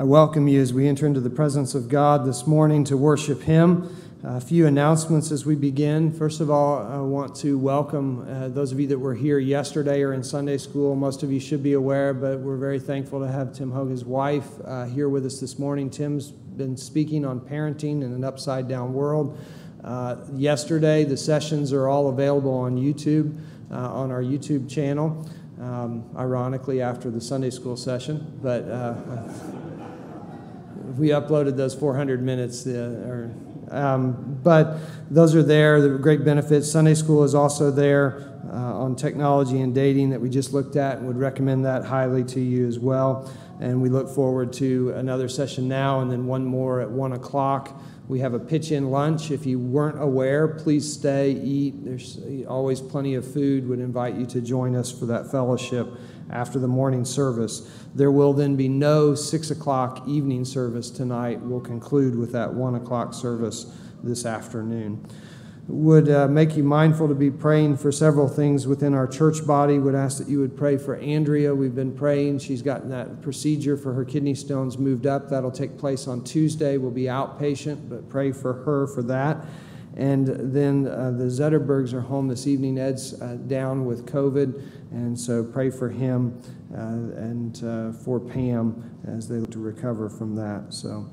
I welcome you as we enter into the presence of God this morning to worship Him. A few announcements as we begin. First of all, I want to welcome uh, those of you that were here yesterday or in Sunday school. Most of you should be aware, but we're very thankful to have Tim Hoak, his wife, uh, here with us this morning. Tim's been speaking on parenting in an upside down world. Uh, yesterday, the sessions are all available on YouTube, uh, on our YouTube channel. Um, ironically, after the Sunday school session, but uh, we uploaded those 400 minutes. Uh, or, um, but those are there. The great benefits. Sunday school is also there uh, on technology and dating that we just looked at, and would recommend that highly to you as well. And we look forward to another session now, and then one more at one o'clock. We have a pitch in lunch. If you weren't aware, please stay, eat. There's always plenty of food. Would invite you to join us for that fellowship after the morning service. There will then be no six o'clock evening service tonight. We'll conclude with that one o'clock service this afternoon. Would uh, make you mindful to be praying for several things within our church body. Would ask that you would pray for Andrea. We've been praying. She's gotten that procedure for her kidney stones moved up. That'll take place on Tuesday. We'll be outpatient, but pray for her for that. And then uh, the Zetterbergs are home this evening. Ed's uh, down with COVID, and so pray for him uh, and uh, for Pam as they look to recover from that. So.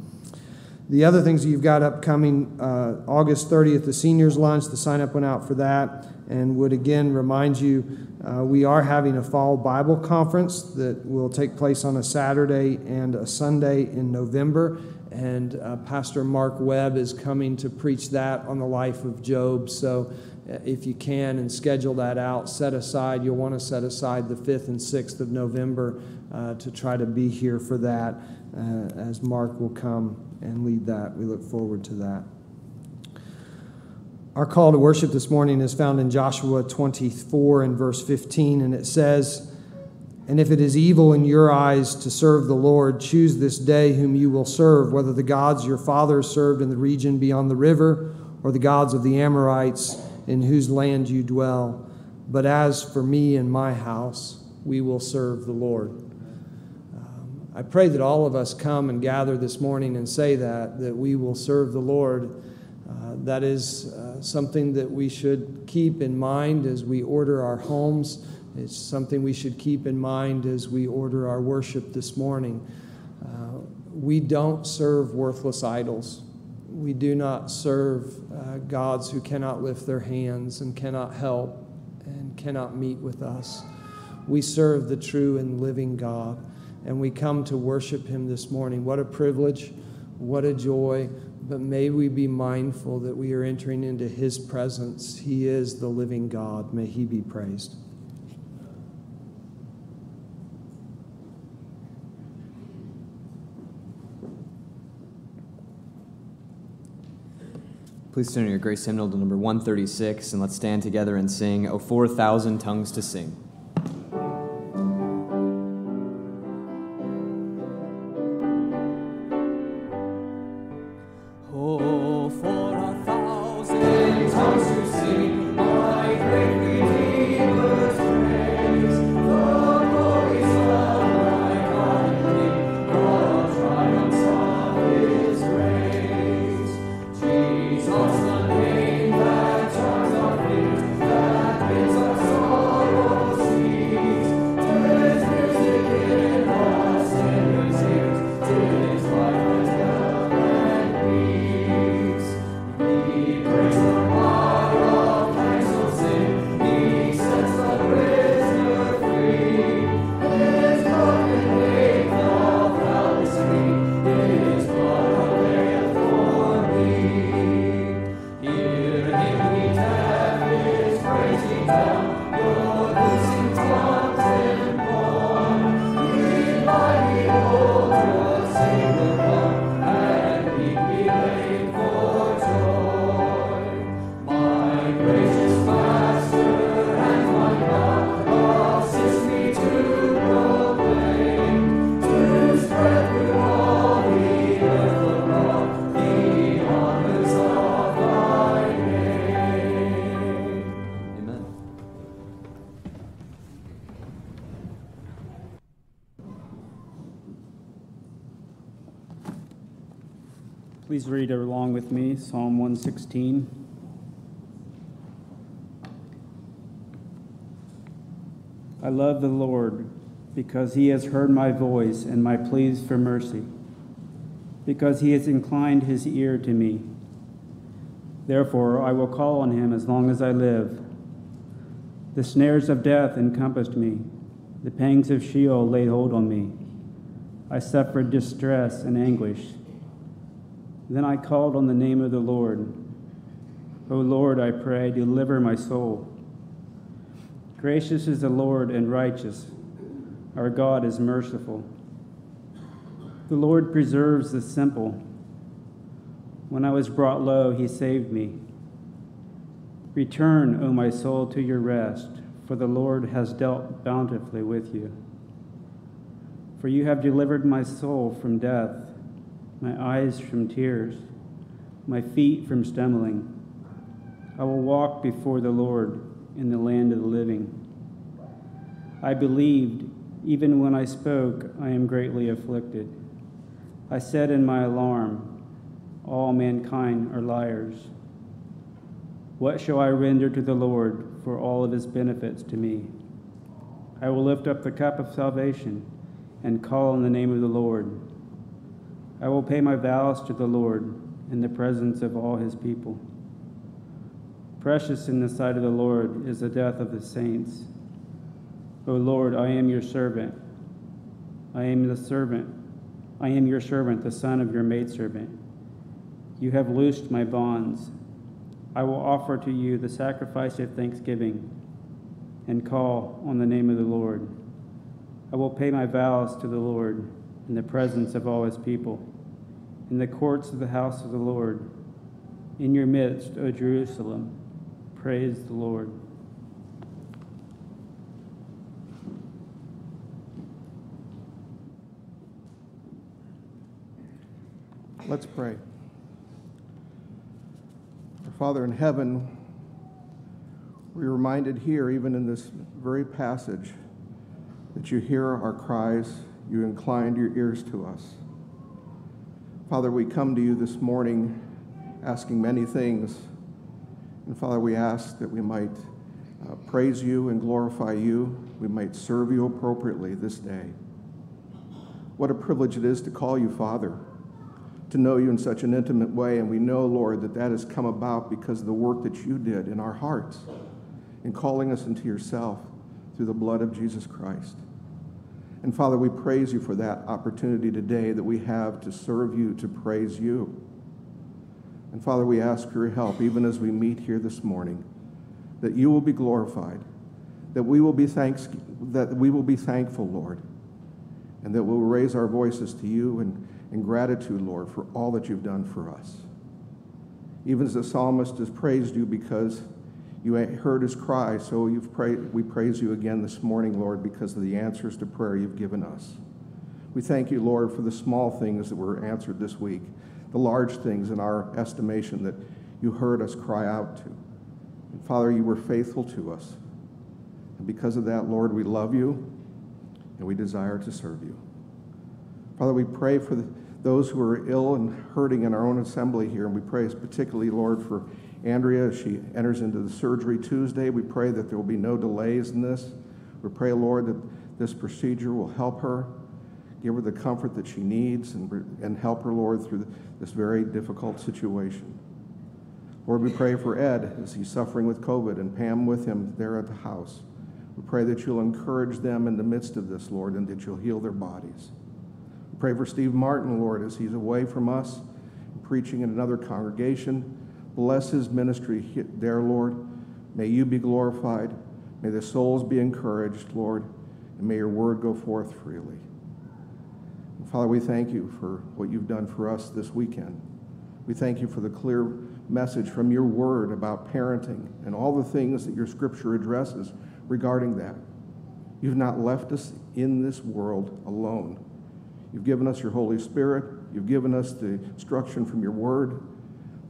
The other things you've got upcoming uh, August 30th, the seniors lunch, the sign up went out for that, and would again remind you uh, we are having a fall Bible conference that will take place on a Saturday and a Sunday in November. And uh, Pastor Mark Webb is coming to preach that on the life of Job. So uh, if you can and schedule that out, set aside, you'll want to set aside the 5th and 6th of November uh, to try to be here for that uh, as Mark will come and lead that. We look forward to that. Our call to worship this morning is found in Joshua 24 and verse 15, and it says, and if it is evil in your eyes to serve the Lord, choose this day whom you will serve, whether the gods your fathers served in the region beyond the river, or the gods of the Amorites in whose land you dwell. But as for me and my house, we will serve the Lord. Um, I pray that all of us come and gather this morning and say that, that we will serve the Lord. Uh, that is uh, something that we should keep in mind as we order our homes it's something we should keep in mind as we order our worship this morning. Uh, we don't serve worthless idols. We do not serve uh, gods who cannot lift their hands and cannot help and cannot meet with us. We serve the true and living God, and we come to worship Him this morning. What a privilege, what a joy, but may we be mindful that we are entering into His presence. He is the living God. May He be praised. Please turn your grace hymnal to number 136 and let's stand together and sing, O For a Thousand Tongues to Sing. Please read along with me Psalm 116. I love the Lord because he has heard my voice and my pleas for mercy, because he has inclined his ear to me. Therefore, I will call on him as long as I live. The snares of death encompassed me, the pangs of Sheol laid hold on me. I suffered distress and anguish. Then I called on the name of the Lord. O Lord, I pray, deliver my soul. Gracious is the Lord and righteous. Our God is merciful. The Lord preserves the simple. When I was brought low, he saved me. Return, O my soul, to your rest, for the Lord has dealt bountifully with you. For you have delivered my soul from death, my eyes from tears, my feet from stumbling. I will walk before the Lord in the land of the living. I believed, even when I spoke, I am greatly afflicted. I said in my alarm, All mankind are liars. What shall I render to the Lord for all of his benefits to me? I will lift up the cup of salvation and call on the name of the Lord. I will pay my vows to the Lord in the presence of all his people. Precious in the sight of the Lord is the death of the saints. O Lord, I am your servant. I am the servant. I am your servant, the son of your maidservant. You have loosed my bonds. I will offer to you the sacrifice of thanksgiving and call on the name of the Lord. I will pay my vows to the Lord in the presence of all his people, in the courts of the house of the Lord, in your midst, O Jerusalem. Praise the Lord. Let's pray. Our Father in heaven, we're reminded here, even in this very passage, that you hear our cries, you inclined your ears to us. Father, we come to you this morning asking many things. And Father, we ask that we might uh, praise you and glorify you. We might serve you appropriately this day. What a privilege it is to call you Father to know you in such an intimate way. And we know, Lord, that that has come about because of the work that you did in our hearts in calling us into yourself through the blood of Jesus Christ. And Father, we praise you for that opportunity today that we have to serve you, to praise you. And Father, we ask for your help, even as we meet here this morning, that you will be glorified, that we will be thanks, that we will be thankful, Lord, and that we'll raise our voices to you in, and gratitude, Lord, for all that you've done for us. Even as the psalmist has praised you because you heard his cry, so you've we praise you again this morning, Lord, because of the answers to prayer you've given us. We thank you, Lord, for the small things that were answered this week, the large things in our estimation that you heard us cry out to. And Father, you were faithful to us. And because of that, Lord, we love you and we desire to serve you. Father, we pray for the, those who are ill and hurting in our own assembly here, and we pray particularly, Lord, for Andrea she enters into the surgery Tuesday. We pray that there will be no delays in this. We pray, Lord, that this procedure will help her, give her the comfort that she needs, and, and help her, Lord, through this very difficult situation. Lord, we pray for Ed as he's suffering with COVID and Pam with him there at the house. We pray that you'll encourage them in the midst of this, Lord, and that you'll heal their bodies. We Pray for Steve Martin, Lord, as he's away from us, preaching in another congregation. Bless his ministry there, Lord. May you be glorified. May the souls be encouraged, Lord, and may your word go forth freely. And Father, we thank you for what you've done for us this weekend. We thank you for the clear message from your word about parenting and all the things that your scripture addresses regarding that. You've not left us in this world alone. You've given us your Holy Spirit. You've given us the instruction from your word.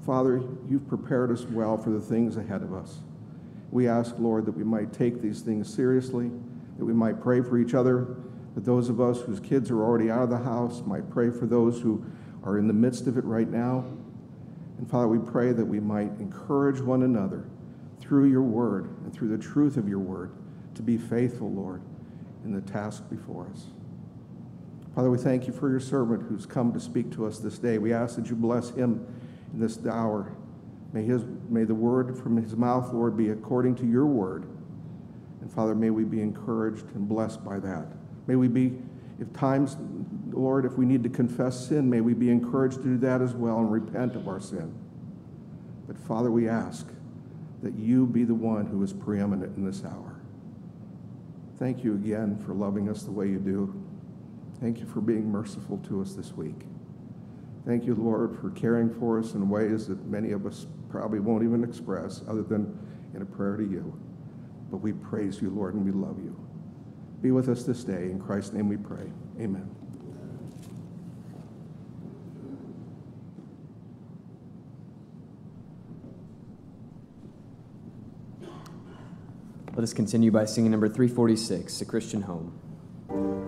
Father, you've prepared us well for the things ahead of us. We ask, Lord, that we might take these things seriously, that we might pray for each other, that those of us whose kids are already out of the house might pray for those who are in the midst of it right now. And Father, we pray that we might encourage one another through your word and through the truth of your word to be faithful, Lord, in the task before us. Father, we thank you for your servant who's come to speak to us this day. We ask that you bless him in this hour. May, his, may the word from his mouth, Lord, be according to your word. And Father, may we be encouraged and blessed by that. May we be, if times, Lord, if we need to confess sin, may we be encouraged to do that as well and repent of our sin. But Father, we ask that you be the one who is preeminent in this hour. Thank you again for loving us the way you do. Thank you for being merciful to us this week. Thank you, Lord, for caring for us in ways that many of us probably won't even express other than in a prayer to you. But we praise you, Lord, and we love you. Be with us this day. In Christ's name we pray. Amen. Let us continue by singing number 346, A Christian Home.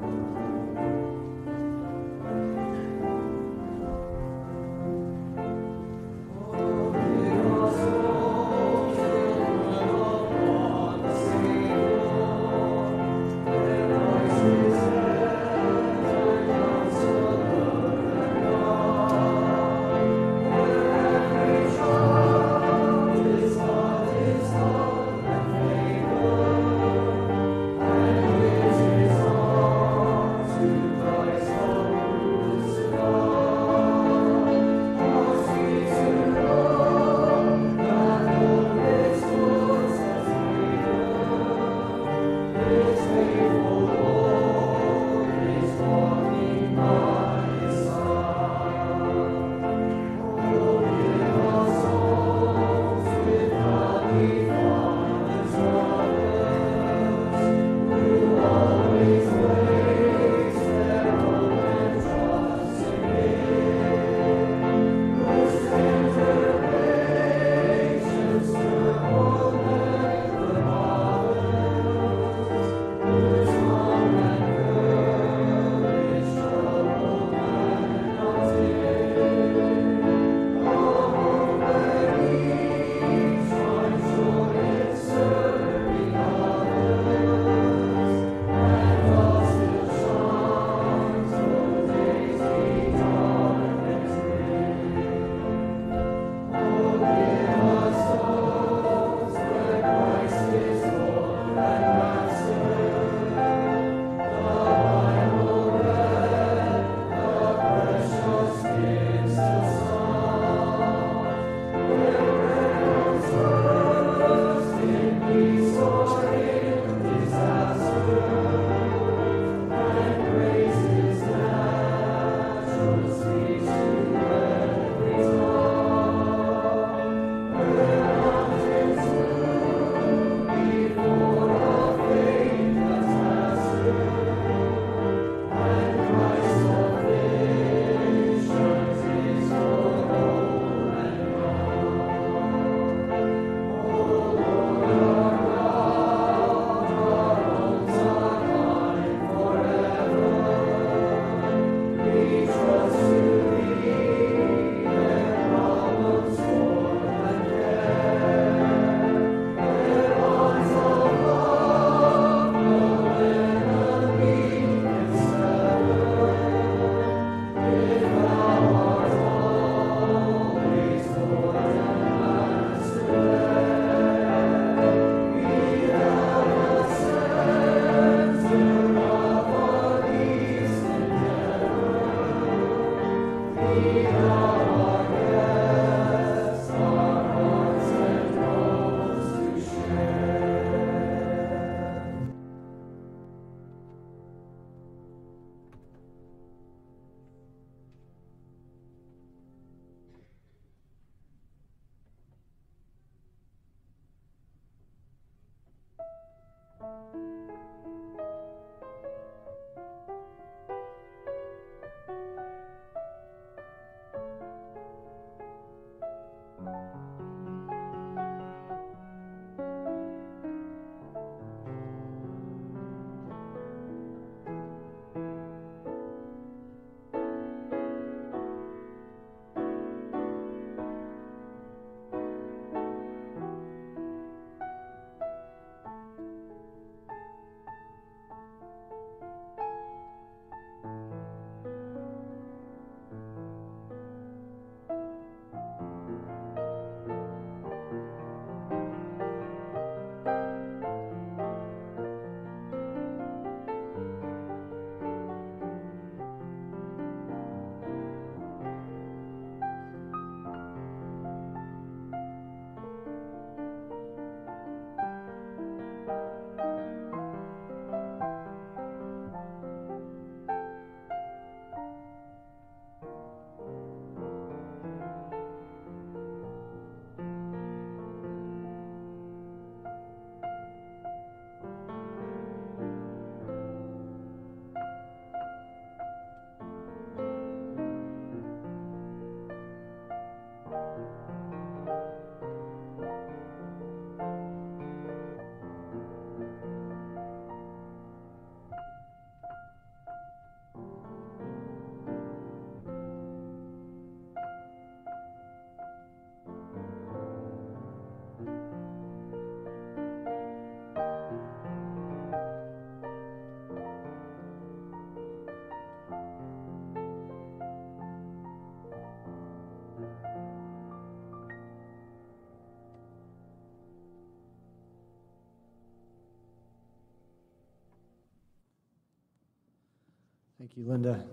Thank you, Linda.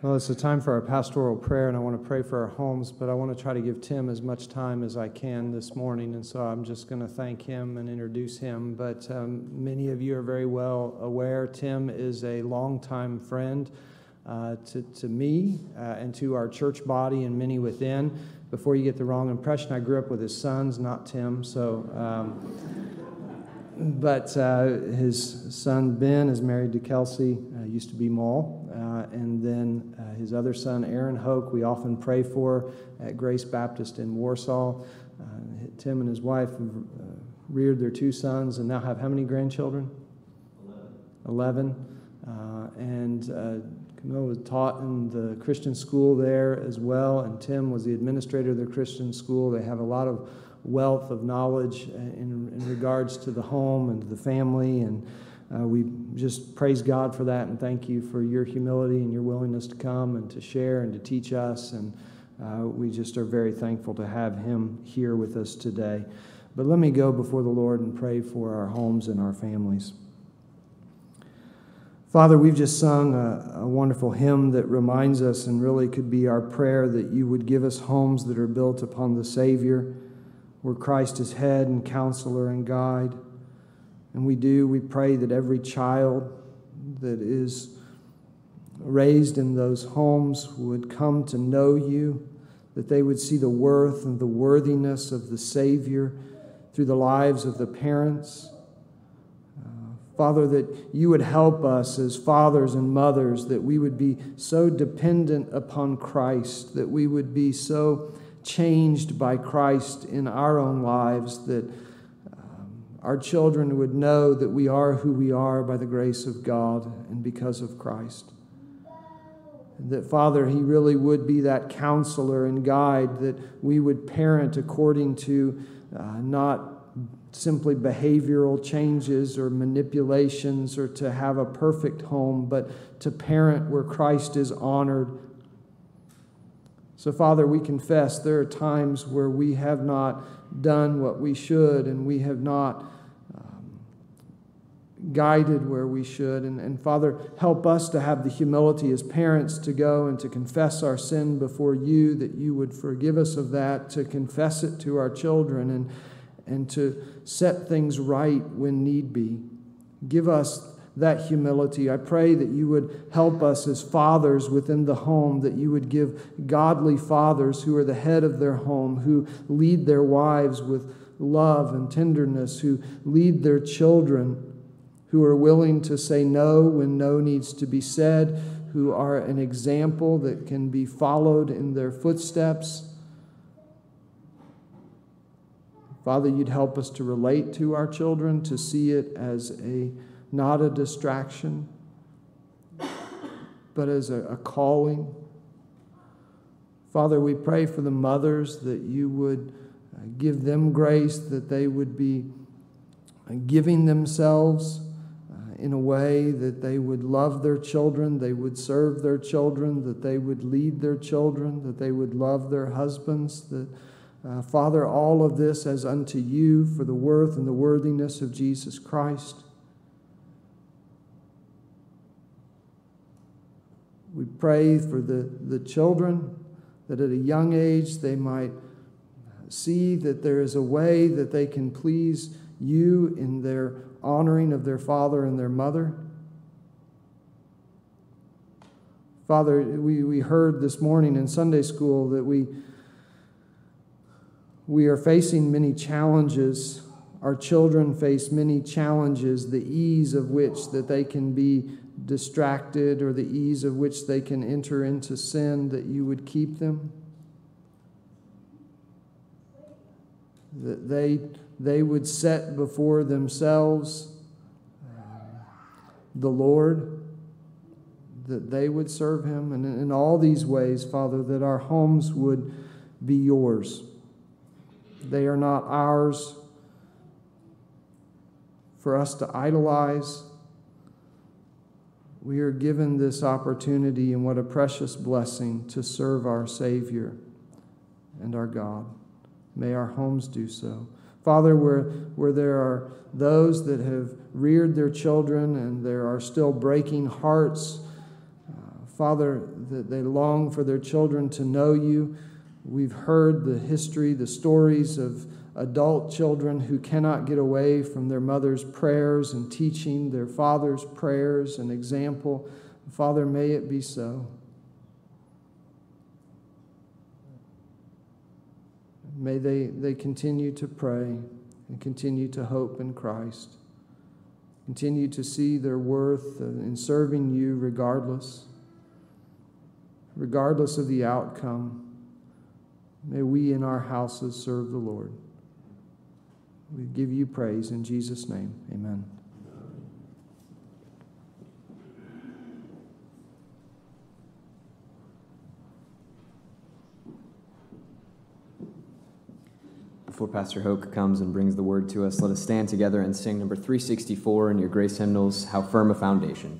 Well, it's a time for our pastoral prayer, and I want to pray for our homes, but I want to try to give Tim as much time as I can this morning, and so I'm just going to thank him and introduce him. But um, many of you are very well aware Tim is a longtime friend uh, to, to me uh, and to our church body and many within. Before you get the wrong impression, I grew up with his sons, not Tim, so. Um, but uh, his son Ben is married to Kelsey, uh, used to be Maul, uh, and then uh, his other son Aaron Hoak, we often pray for at Grace Baptist in Warsaw. Uh, Tim and his wife uh, reared their two sons and now have how many grandchildren? Eleven. Eleven. and Camille was taught in the Christian school there as well, and Tim was the administrator of the Christian school. They have a lot of wealth of knowledge in, in regards to the home and the family. And uh, we just praise God for that and thank you for your humility and your willingness to come and to share and to teach us. And uh, we just are very thankful to have him here with us today. But let me go before the Lord and pray for our homes and our families. Father, we've just sung a, a, wonderful hymn that reminds us and really could be our prayer that you would give us homes that are built upon the Savior where Christ is head and counselor and guide. And we do, we pray that every child that is raised in those homes would come to know you, that they would see the worth and the worthiness of the Savior through the lives of the parents. Uh, Father, that you would help us as fathers and mothers, that we would be so dependent upon Christ, that we would be so changed by Christ in our own lives, that um, our children would know that we are who we are by the grace of God and because of Christ. And that, Father, He really would be that counselor and guide, that we would parent according to uh, not simply behavioral changes or manipulations or to have a perfect home, but to parent where Christ is honored so, Father, we confess there are times where we have not done what we should and we have not um, guided where we should. And, and, Father, help us to have the humility as parents to go and to confess our sin before you, that you would forgive us of that, to confess it to our children and, and to set things right when need be. Give us that humility. I pray that you would help us as fathers within the home, that you would give godly fathers who are the head of their home, who lead their wives with love and tenderness, who lead their children, who are willing to say no when no needs to be said, who are an example that can be followed in their footsteps. Father, you'd help us to relate to our children, to see it as a not a distraction, but as a, a calling. Father, we pray for the mothers that you would uh, give them grace, that they would be uh, giving themselves uh, in a way that they would love their children, they would serve their children, that they would lead their children, that they would love their husbands. That, uh, Father, all of this as unto you for the worth and the worthiness of Jesus Christ. We pray for the, the children that at a young age they might see that there is a way that they can please you in their honoring of their father and their mother. Father, we, we heard this morning in Sunday school that we, we are facing many challenges. Our children face many challenges, the ease of which that they can be distracted or the ease of which they can enter into sin, that you would keep them. That they, they would set before themselves uh, the Lord, that they would serve Him. And in all these ways, Father, that our homes would be yours. They are not ours for us to idolize we are given this opportunity, and what a precious blessing to serve our Savior and our God. May our homes do so. Father, where, where there are those that have reared their children and there are still breaking hearts, uh, Father, that they long for their children to know you. We've heard the history, the stories of adult children who cannot get away from their mother's prayers and teaching, their father's prayers and example. Father, may it be so. May they, they continue to pray and continue to hope in Christ. Continue to see their worth in serving you regardless, regardless of the outcome. May we in our houses serve the Lord. We give you praise in Jesus' name. Amen. Before Pastor Hoak comes and brings the word to us, let us stand together and sing number 364 in your grace hymnals, How Firm a Foundation.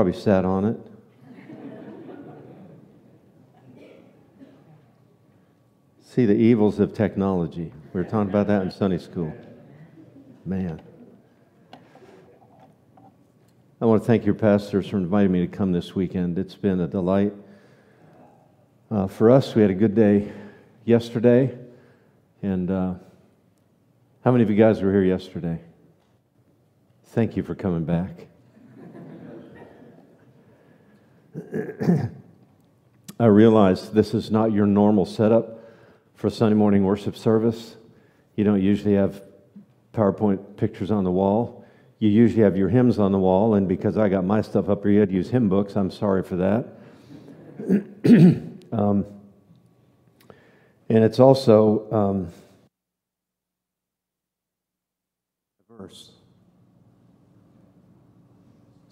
Probably sat on it. See the evils of technology. We were talking about that in Sunday school. Man. I want to thank your pastors for inviting me to come this weekend. It's been a delight. Uh, for us, we had a good day yesterday. And uh, how many of you guys were here yesterday? Thank you for coming back. I realize this is not your normal setup for Sunday morning worship service. You don't usually have PowerPoint pictures on the wall. You usually have your hymns on the wall, and because I got my stuff up here, you had to use hymn books. I'm sorry for that. um, and it's also um, verse.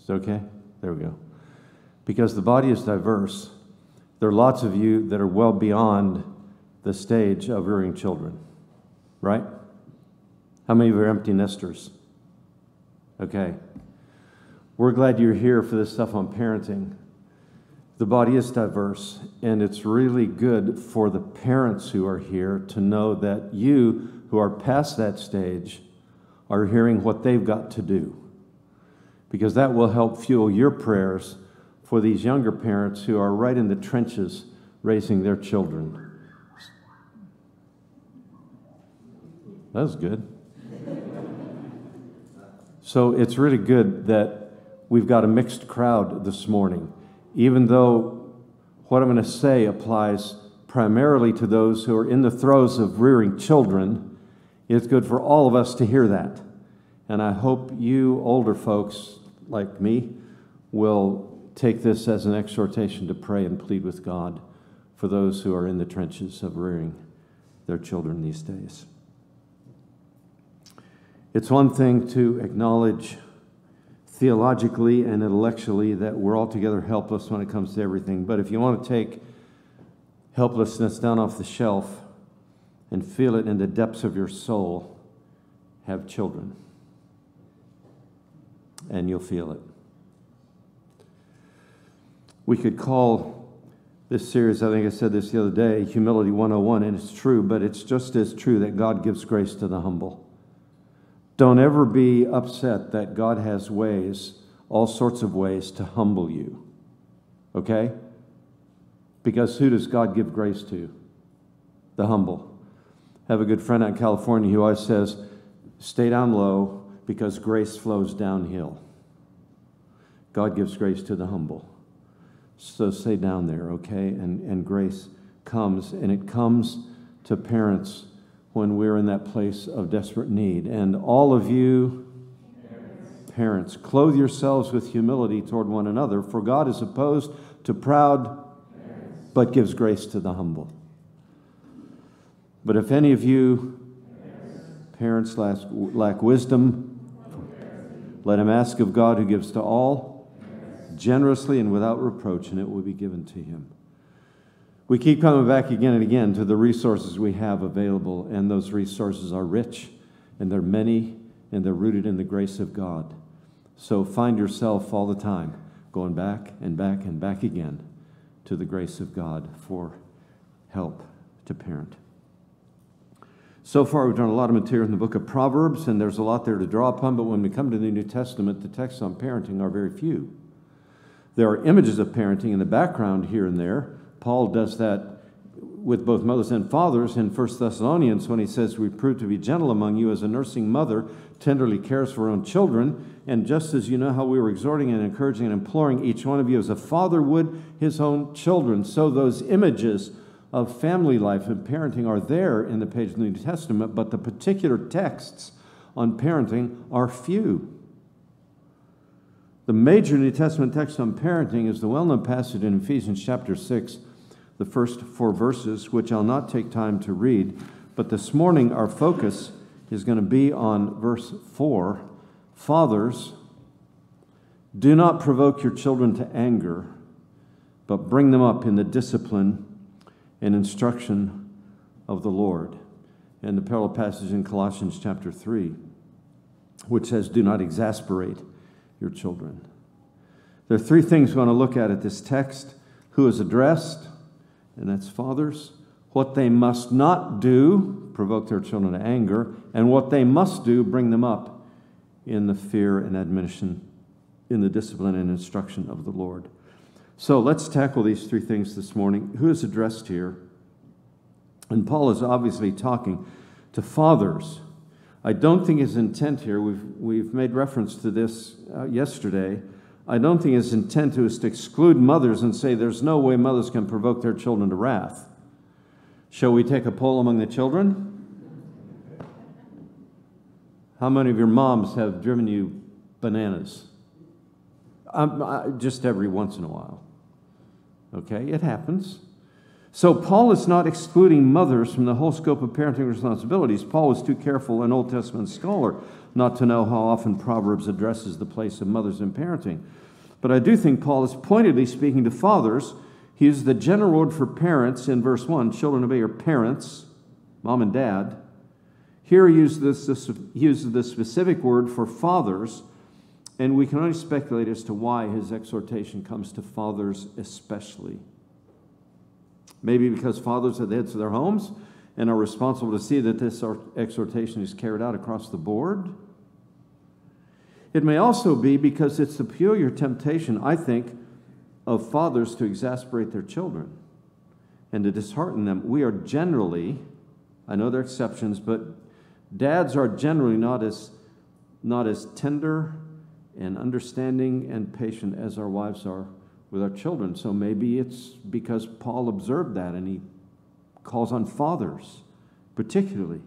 Is it okay? There we go because the body is diverse, there are lots of you that are well beyond the stage of rearing children, right? How many of you are empty nesters? Okay. We're glad you're here for this stuff on parenting. The body is diverse, and it's really good for the parents who are here to know that you, who are past that stage, are hearing what they've got to do. Because that will help fuel your prayers for these younger parents who are right in the trenches raising their children. That was good. So it's really good that we've got a mixed crowd this morning, even though what I'm going to say applies primarily to those who are in the throes of rearing children. It's good for all of us to hear that. And I hope you older folks like me will take this as an exhortation to pray and plead with God for those who are in the trenches of rearing their children these days. It's one thing to acknowledge theologically and intellectually that we're altogether helpless when it comes to everything, but if you want to take helplessness down off the shelf and feel it in the depths of your soul, have children. And you'll feel it. We could call this series, I think I said this the other day, Humility 101, and it's true, but it's just as true that God gives grace to the humble. Don't ever be upset that God has ways, all sorts of ways, to humble you. Okay? Because who does God give grace to? The humble. I have a good friend out in California who always says, stay down low because grace flows downhill. God gives grace to the humble. So stay down there, okay? And, and grace comes, and it comes to parents when we're in that place of desperate need. And all of you, parents, parents clothe yourselves with humility toward one another, for God is opposed to proud, parents. but gives grace to the humble. But if any of you, parents, parents lack, lack wisdom, let him ask of God who gives to all generously and without reproach, and it will be given to him. We keep coming back again and again to the resources we have available, and those resources are rich, and they're many, and they're rooted in the grace of God. So find yourself all the time going back and back and back again to the grace of God for help to parent. So far, we've done a lot of material in the book of Proverbs, and there's a lot there to draw upon, but when we come to the New Testament, the texts on parenting are very few. There are images of parenting in the background here and there, Paul does that with both mothers and fathers in 1 Thessalonians when he says, We prove to be gentle among you as a nursing mother tenderly cares for her own children. And just as you know how we were exhorting and encouraging and imploring each one of you as a father would his own children, so those images of family life and parenting are there in the page of the New Testament, but the particular texts on parenting are few. The major New Testament text on parenting is the well known passage in Ephesians chapter 6 the first four verses, which I'll not take time to read. But this morning, our focus is going to be on verse 4 Fathers, do not provoke your children to anger, but bring them up in the discipline and instruction of the Lord. And the parallel passage in Colossians chapter 3, which says, Do not exasperate your children. There are three things we want to look at at this text who is addressed, and that's fathers, what they must not do, provoke their children to anger, and what they must do, bring them up in the fear and admonition, in the discipline and instruction of the Lord. So let's tackle these three things this morning. Who is addressed here? And Paul is obviously talking to fathers. I don't think his intent here, we've, we've made reference to this uh, yesterday, I don't think his intent is to exclude mothers and say there's no way mothers can provoke their children to wrath. Shall we take a poll among the children? How many of your moms have driven you bananas? Um, I, just every once in a while. Okay, it happens. So Paul is not excluding mothers from the whole scope of parenting responsibilities. Paul was too careful, an Old Testament scholar, not to know how often Proverbs addresses the place of mothers in parenting. But I do think Paul is pointedly speaking to fathers. He uses the general word for parents in verse 1 children obey your parents, mom and dad. Here he uses this, this, he uses the specific word for fathers, and we can only speculate as to why his exhortation comes to fathers especially. Maybe because fathers are the heads of their homes and are responsible to see that this exhortation is carried out across the board. It may also be because it's the peculiar temptation, I think, of fathers to exasperate their children and to dishearten them. We are generally, I know there are exceptions, but dads are generally not as, not as tender and understanding and patient as our wives are with our children. So maybe it's because Paul observed that and he calls on fathers, particularly.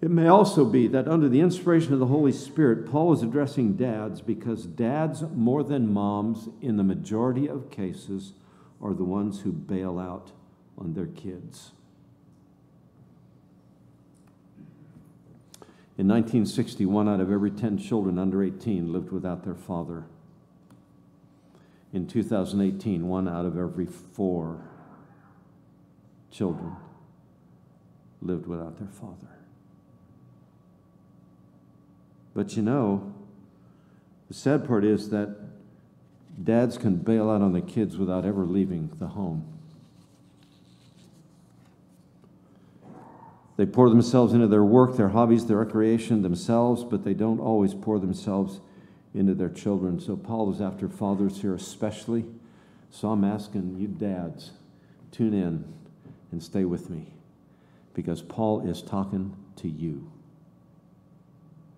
It may also be that under the inspiration of the Holy Spirit, Paul is addressing dads because dads, more than moms, in the majority of cases, are the ones who bail out on their kids. In 1961, out of every 10 children under 18 lived without their father. In 2018, one out of every four children lived without their father. But you know, the sad part is that dads can bail out on the kids without ever leaving the home. They pour themselves into their work, their hobbies, their recreation, themselves, but they don't always pour themselves into their children. So Paul is after fathers here especially. So I'm asking you dads, tune in and stay with me because Paul is talking to you.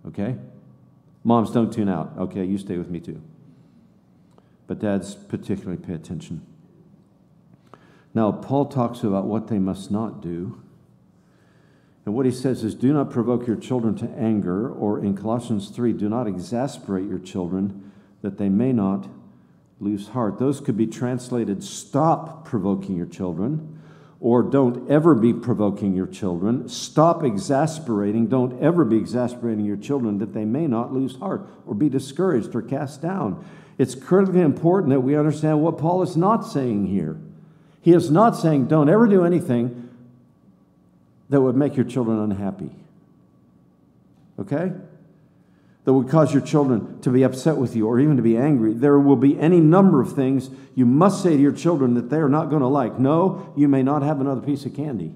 Okay? Moms, don't tune out. Okay, you stay with me too. But dads, particularly pay attention. Now, Paul talks about what they must not do. And what he says is, do not provoke your children to anger, or in Colossians 3, do not exasperate your children that they may not lose heart. Those could be translated, stop provoking your children or don't ever be provoking your children. Stop exasperating. Don't ever be exasperating your children that they may not lose heart or be discouraged or cast down. It's critically important that we understand what Paul is not saying here. He is not saying don't ever do anything that would make your children unhappy. Okay? that would cause your children to be upset with you or even to be angry. There will be any number of things you must say to your children that they are not going to like. No, you may not have another piece of candy.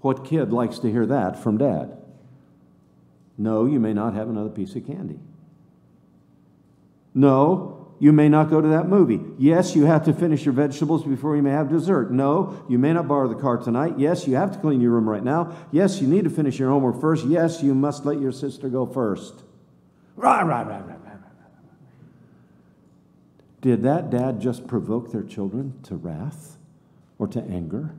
What kid likes to hear that from dad? No, you may not have another piece of candy. No, you may not go to that movie. Yes, you have to finish your vegetables before you may have dessert. No, you may not borrow the car tonight. Yes, you have to clean your room right now. Yes, you need to finish your homework first. Yes, you must let your sister go first. Did that dad just provoke their children to wrath or to anger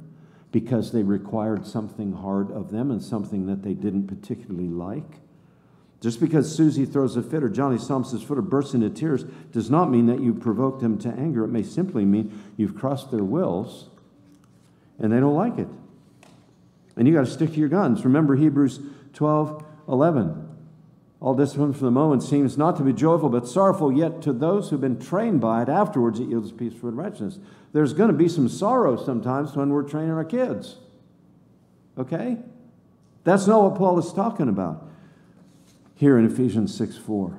because they required something hard of them and something that they didn't particularly like? Just because Susie throws a fit or Johnny stomps his foot or bursts into tears does not mean that you provoked them to anger. It may simply mean you've crossed their wills and they don't like it. And you got to stick to your guns. Remember Hebrews 12 11. All discipline for the moment seems not to be joyful but sorrowful, yet to those who've been trained by it, afterwards it yields peace, and righteousness. There's going to be some sorrow sometimes when we're training our kids. Okay? That's not what Paul is talking about here in Ephesians 6 4.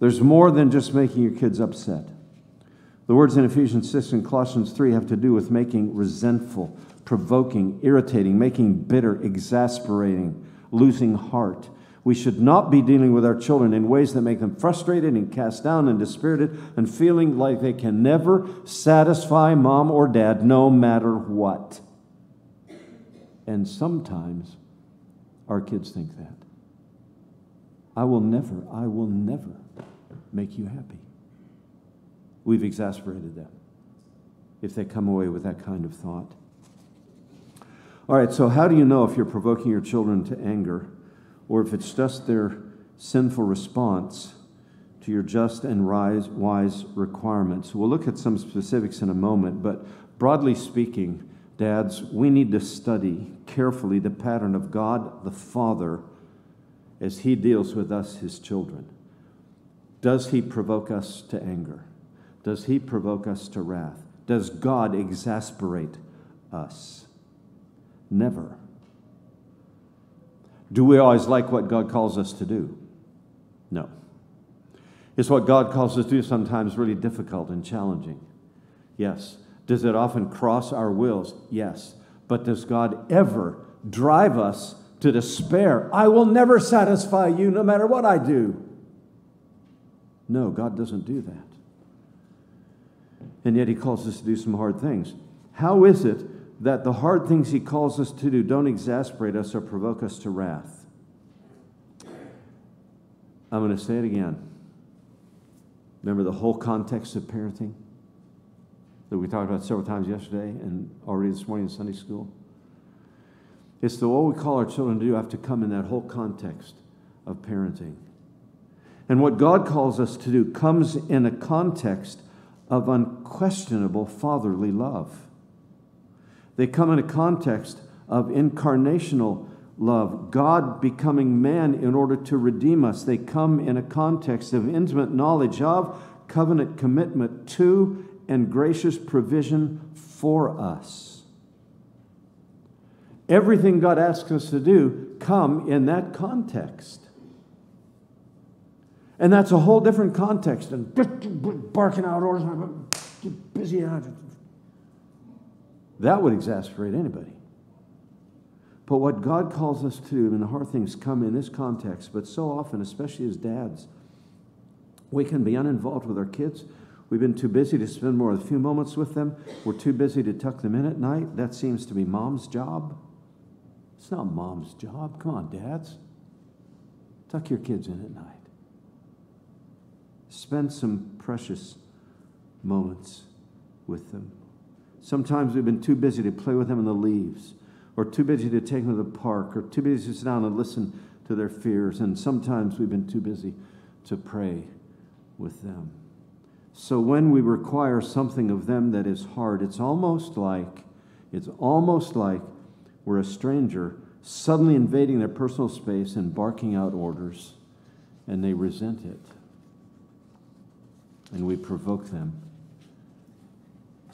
There's more than just making your kids upset. The words in Ephesians 6 and Colossians 3 have to do with making resentful, provoking, irritating, making bitter, exasperating, losing heart. We should not be dealing with our children in ways that make them frustrated and cast down and dispirited and feeling like they can never satisfy mom or dad no matter what. And sometimes our kids think that. I will never, I will never make you happy. We've exasperated them if they come away with that kind of thought. All right, so how do you know if you're provoking your children to anger or if it's just their sinful response to your just and wise requirements? We'll look at some specifics in a moment, but broadly speaking, dads, we need to study carefully the pattern of God the Father as he deals with us, his children. Does he provoke us to anger? Does he provoke us to wrath? Does God exasperate us? Never. Do we always like what God calls us to do? No. Is what God calls us to do sometimes really difficult and challenging? Yes. Does it often cross our wills? Yes. But does God ever drive us to despair? I will never satisfy you no matter what I do. No, God doesn't do that. And yet He calls us to do some hard things. How is it that the hard things He calls us to do don't exasperate us or provoke us to wrath? I'm going to say it again. Remember the whole context of parenting that we talked about several times yesterday and already this morning in Sunday school? It's the what we call our children to do have to come in that whole context of parenting. And what God calls us to do comes in a context of unquestionable fatherly love. They come in a context of incarnational love, God becoming man in order to redeem us. They come in a context of intimate knowledge of, covenant commitment to, and gracious provision for us. Everything God asks us to do come in that context. And that's a whole different context than barking out orders, busy. That would exasperate anybody. But what God calls us to, and the hard things come in this context, but so often, especially as dads, we can be uninvolved with our kids. We've been too busy to spend more than a few moments with them. We're too busy to tuck them in at night. That seems to be mom's job. It's not mom's job. Come on, dads. Tuck your kids in at night. Spend some precious moments with them. Sometimes we've been too busy to play with them in the leaves or too busy to take them to the park, or too busy to sit down and listen to their fears. And sometimes we've been too busy to pray with them. So when we require something of them that is hard, it's almost like it's almost like we're a stranger suddenly invading their personal space and barking out orders, and they resent it. And we provoke them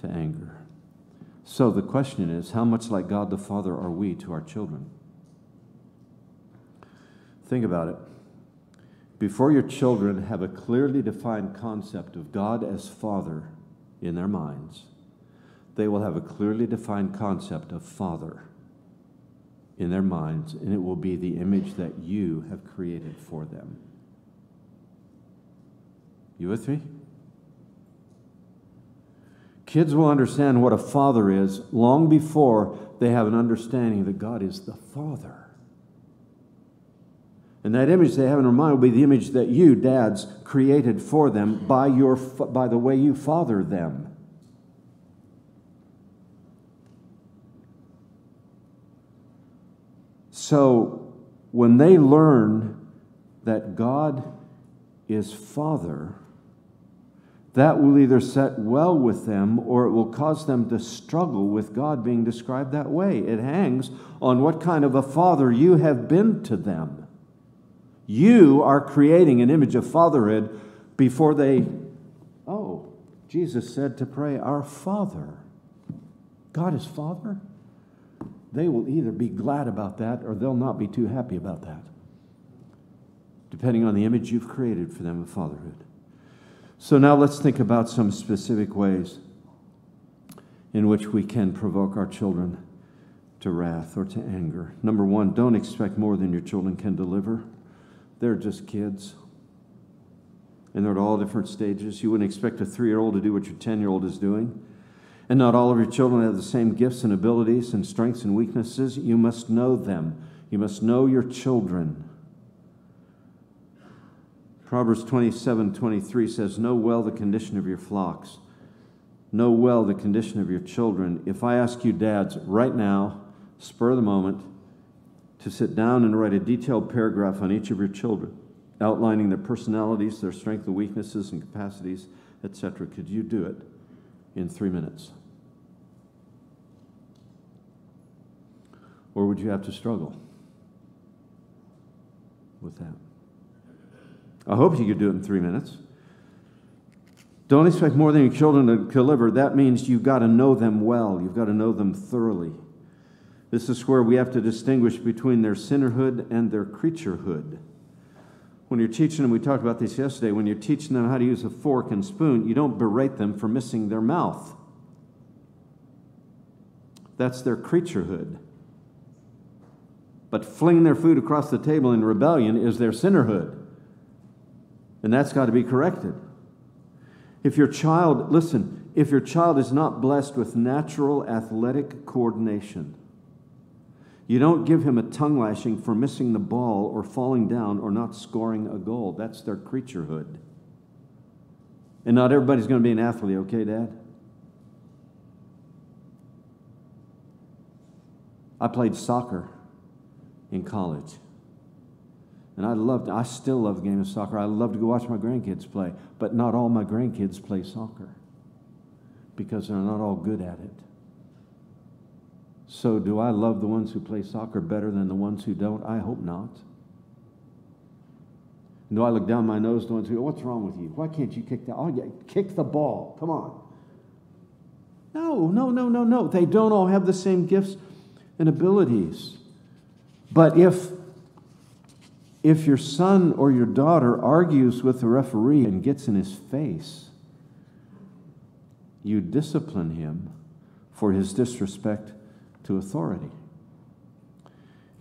to anger. So the question is how much like God the Father are we to our children? Think about it. Before your children have a clearly defined concept of God as Father in their minds, they will have a clearly defined concept of Father in their minds, and it will be the image that you have created for them. You with me? Kids will understand what a father is long before they have an understanding that God is the Father. And that image they have in their mind will be the image that you, dads, created for them by, your, by the way you father them. So when they learn that God is Father, that will either set well with them or it will cause them to struggle with God being described that way. It hangs on what kind of a father you have been to them. You are creating an image of fatherhood before they, oh, Jesus said to pray, Our Father. God is Father? They will either be glad about that or they'll not be too happy about that, depending on the image you've created for them of fatherhood. So now let's think about some specific ways in which we can provoke our children to wrath or to anger. Number one, don't expect more than your children can deliver. They're just kids. And they're at all different stages. You wouldn't expect a three year old to do what your 10 year old is doing. And not all of your children have the same gifts and abilities and strengths and weaknesses. You must know them. You must know your children. Proverbs 27 23 says, Know well the condition of your flocks, know well the condition of your children. If I ask you, dads, right now, spur the moment, to sit down and write a detailed paragraph on each of your children, outlining their personalities, their strengths and weaknesses and capacities, etc., could you do it in three minutes? Or would you have to struggle with that? I hope you could do it in three minutes. Don't expect more than your children to deliver. That means you've got to know them well. You've got to know them thoroughly. This is where we have to distinguish between their sinnerhood and their creaturehood. When you're teaching them, we talked about this yesterday, when you're teaching them how to use a fork and spoon, you don't berate them for missing their mouth. That's their creaturehood. But flinging their food across the table in rebellion is their sinnerhood. And that's got to be corrected. If your child, listen, if your child is not blessed with natural athletic coordination, you don't give him a tongue lashing for missing the ball or falling down or not scoring a goal. That's their creaturehood. And not everybody's going to be an athlete, okay, Dad? I played soccer in college. And I loved, I still love the game of soccer. I love to go watch my grandkids play. But not all my grandkids play soccer because they're not all good at it. So, do I love the ones who play soccer better than the ones who don't? I hope not. do I look down my nose to the ones who What's wrong with you? Why can't you kick that? Oh, yeah, kick the ball. Come on. No, no, no, no, no. They don't all have the same gifts and abilities. But if if your son or your daughter argues with the referee and gets in his face, you discipline him for his disrespect to authority.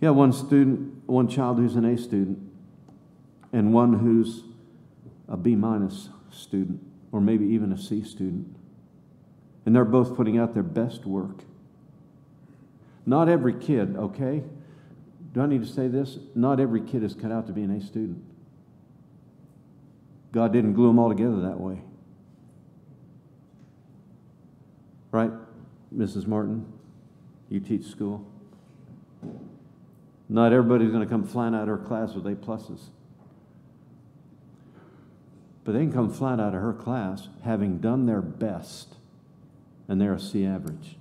You have one student, one child who's an A student, and one who's a B minus student, or maybe even a C student. And they're both putting out their best work. Not every kid, okay? Do I need to say this? Not every kid is cut out to be an A student. God didn't glue them all together that way. Right, Mrs. Martin? You teach school. Not everybody's going to come flying out of her class with A pluses. But they can come flat out of her class having done their best, and they're a C average.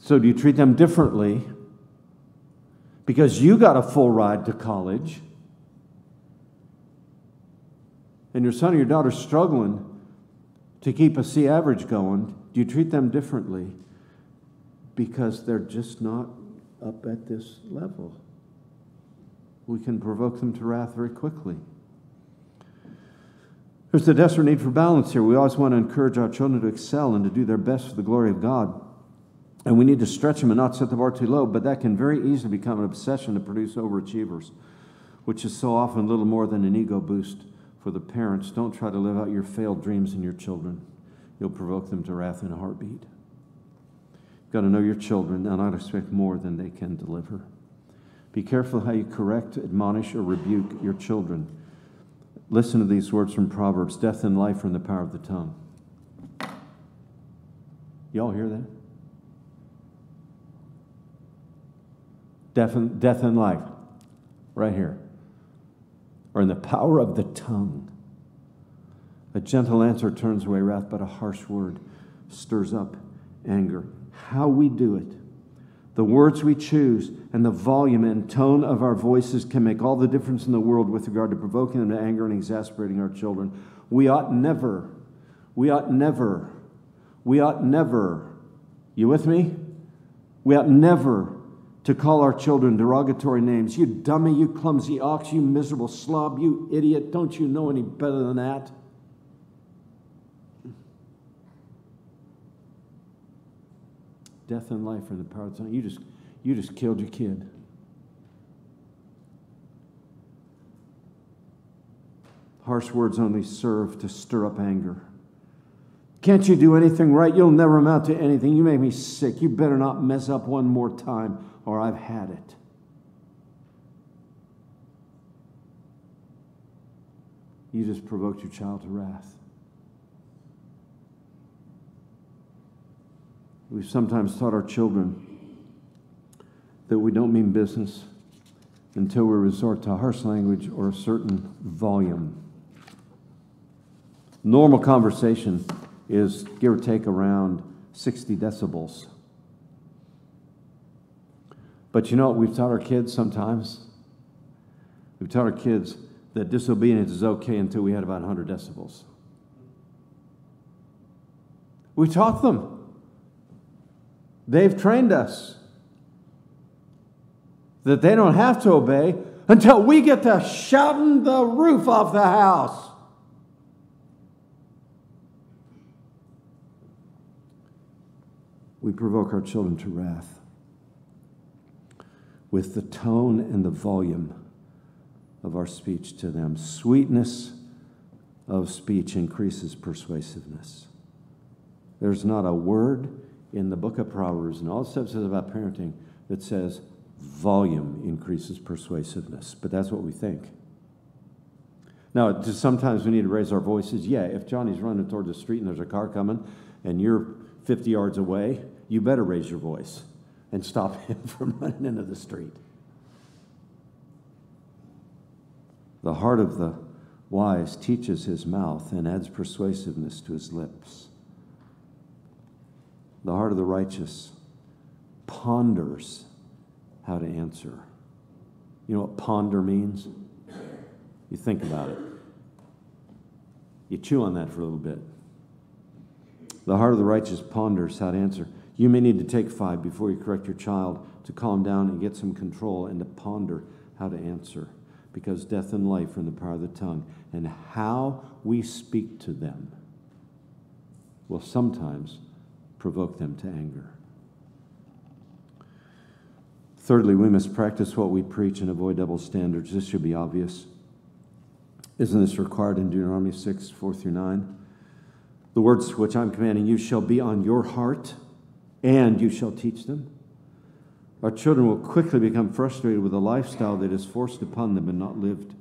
So, do you treat them differently because you got a full ride to college and your son or your daughter's struggling to keep a C average going? Do you treat them differently because they're just not up at this level? We can provoke them to wrath very quickly. There's a desperate need for balance here. We always want to encourage our children to excel and to do their best for the glory of God. And we need to stretch them and not set the bar too low, but that can very easily become an obsession to produce overachievers, which is so often little more than an ego boost for the parents. Don't try to live out your failed dreams in your children. You'll provoke them to wrath in a heartbeat. You've got to know your children and not expect more than they can deliver. Be careful how you correct, admonish, or rebuke your children. Listen to these words from Proverbs Death and life are in the power of the tongue. Y'all hear that? Death and, death and life, right here, or in the power of the tongue. A gentle answer turns away wrath, but a harsh word stirs up anger. How we do it, the words we choose, and the volume and tone of our voices can make all the difference in the world with regard to provoking them to anger and exasperating our children. We ought never, we ought never, we ought never, you with me? We ought never to call our children derogatory names. You dummy, you clumsy ox, you miserable slob, you idiot. Don't you know any better than that? Death and life are in the power of the tongue. You just, you just killed your kid. Harsh words only serve to stir up anger. Can't you do anything right? You'll never amount to anything. You make me sick. You better not mess up one more time or I've had it. You just provoked your child to wrath. We've sometimes taught our children that we don't mean business until we resort to harsh language or a certain volume. Normal conversation is give or take around 60 decibels. But you know what we've taught our kids sometimes? We've taught our kids that disobedience is okay until we had about 100 decibels. We taught them. They've trained us that they don't have to obey until we get to shouting the roof off the house. We provoke our children to wrath with the tone and the volume of our speech to them. Sweetness of speech increases persuasiveness. There's not a word in the book of Proverbs and all the stuff says about parenting that says volume increases persuasiveness, but that's what we think. Now, just sometimes we need to raise our voices. Yeah, if Johnny's running toward the street and there's a car coming and you're 50 yards away, you better raise your voice and stop him from running into the street. The heart of the wise teaches his mouth and adds persuasiveness to his lips. The heart of the righteous ponders how to answer. You know what ponder means? You think about it. You chew on that for a little bit. The heart of the righteous ponders how to answer. You may need to take five before you correct your child to calm down and get some control and to ponder how to answer. Because death and life are in the power of the tongue. And how we speak to them will sometimes provoke them to anger. Thirdly, we must practice what we preach and avoid double standards. This should be obvious. Isn't this required in Deuteronomy 6, 4 through 9? The words which I'm commanding you shall be on your heart, and you shall teach them. Our children will quickly become frustrated with a lifestyle that is forced upon them and not lived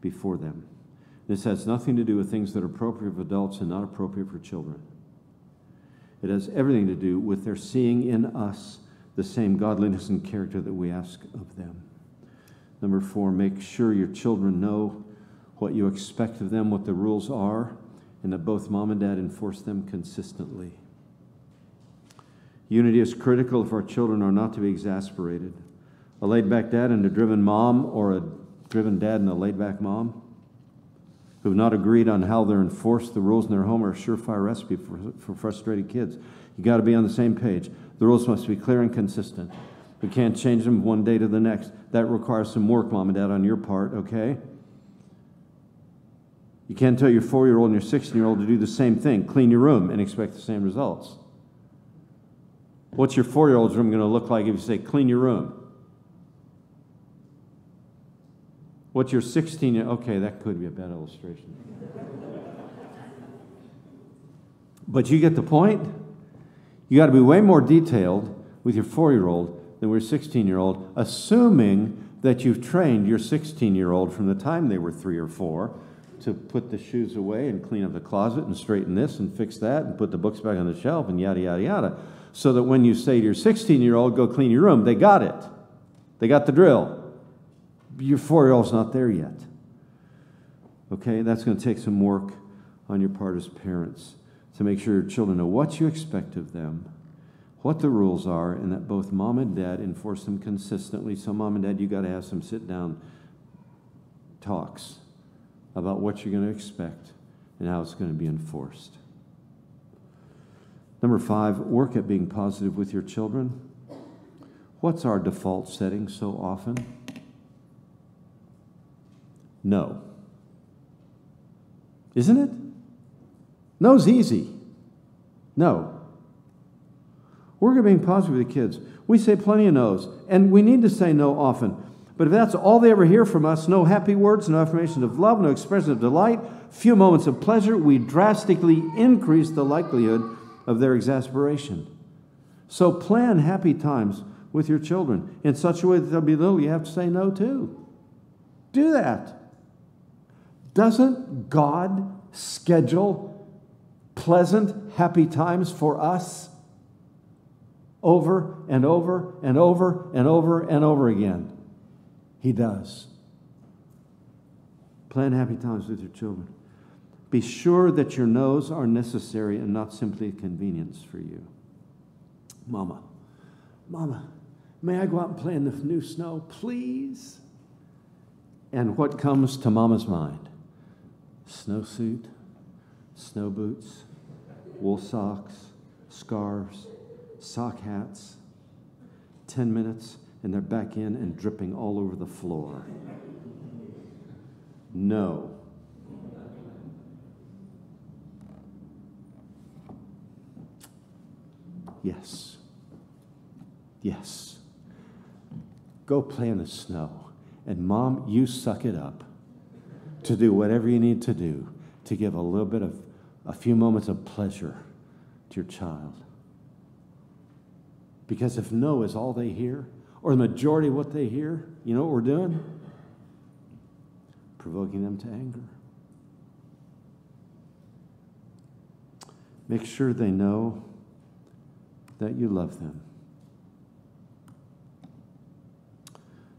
before them. This has nothing to do with things that are appropriate for adults and not appropriate for children. It has everything to do with their seeing in us the same godliness and character that we ask of them. Number four, make sure your children know what you expect of them, what the rules are, and that both mom and dad enforce them consistently. Unity is critical if our children are not to be exasperated. A laid back dad and a driven mom, or a driven dad and a laid back mom, who've not agreed on how they're enforced the rules in their home, are a surefire recipe for, for frustrated kids. You got to be on the same page. The rules must be clear and consistent. We can't change them one day to the next. That requires some work, mom and dad, on your part, okay? You can't tell your four year old and your 16 year old to do the same thing, clean your room, and expect the same results. What's your four year old's room going to look like if you say, clean your room? What's your 16 year Okay, that could be a bad illustration. but you get the point? You got to be way more detailed with your four year old than with your 16 year old, assuming that you've trained your 16 year old from the time they were three or four to put the shoes away and clean up the closet and straighten this and fix that and put the books back on the shelf and yada, yada, yada. So that when you say to your 16 year old, go clean your room, they got it. They got the drill. Your four year old's not there yet. Okay, that's going to take some work on your part as parents to make sure your children know what you expect of them, what the rules are, and that both mom and dad enforce them consistently. So, mom and dad, you got to have some sit down talks about what you're going to expect and how it's going to be enforced. Number five, work at being positive with your children. What's our default setting so often? No. Isn't it? No's easy. No. Work at being positive with the kids. We say plenty of no's, and we need to say no often. But if that's all they ever hear from us, no happy words, no affirmations of love, no expression of delight, few moments of pleasure, we drastically increase the likelihood of their exasperation. So plan happy times with your children in such a way that there'll be little you have to say no to. Do that. Doesn't God schedule pleasant, happy times for us over and over and over and over and over again. He does. Plan happy times with your children. Be sure that your no's are necessary and not simply a convenience for you. Mama, Mama, may I go out and play in the new snow, please? And what comes to Mama's mind? Snowsuit, snow boots, wool socks, scarves, sock hats. 10 minutes, and they're back in and dripping all over the floor. No. Yes. Yes. Go play in the snow. And mom, you suck it up to do whatever you need to do to give a little bit of a few moments of pleasure to your child. Because if no is all they hear, or the majority of what they hear, you know what we're doing? Provoking them to anger. Make sure they know that you love them.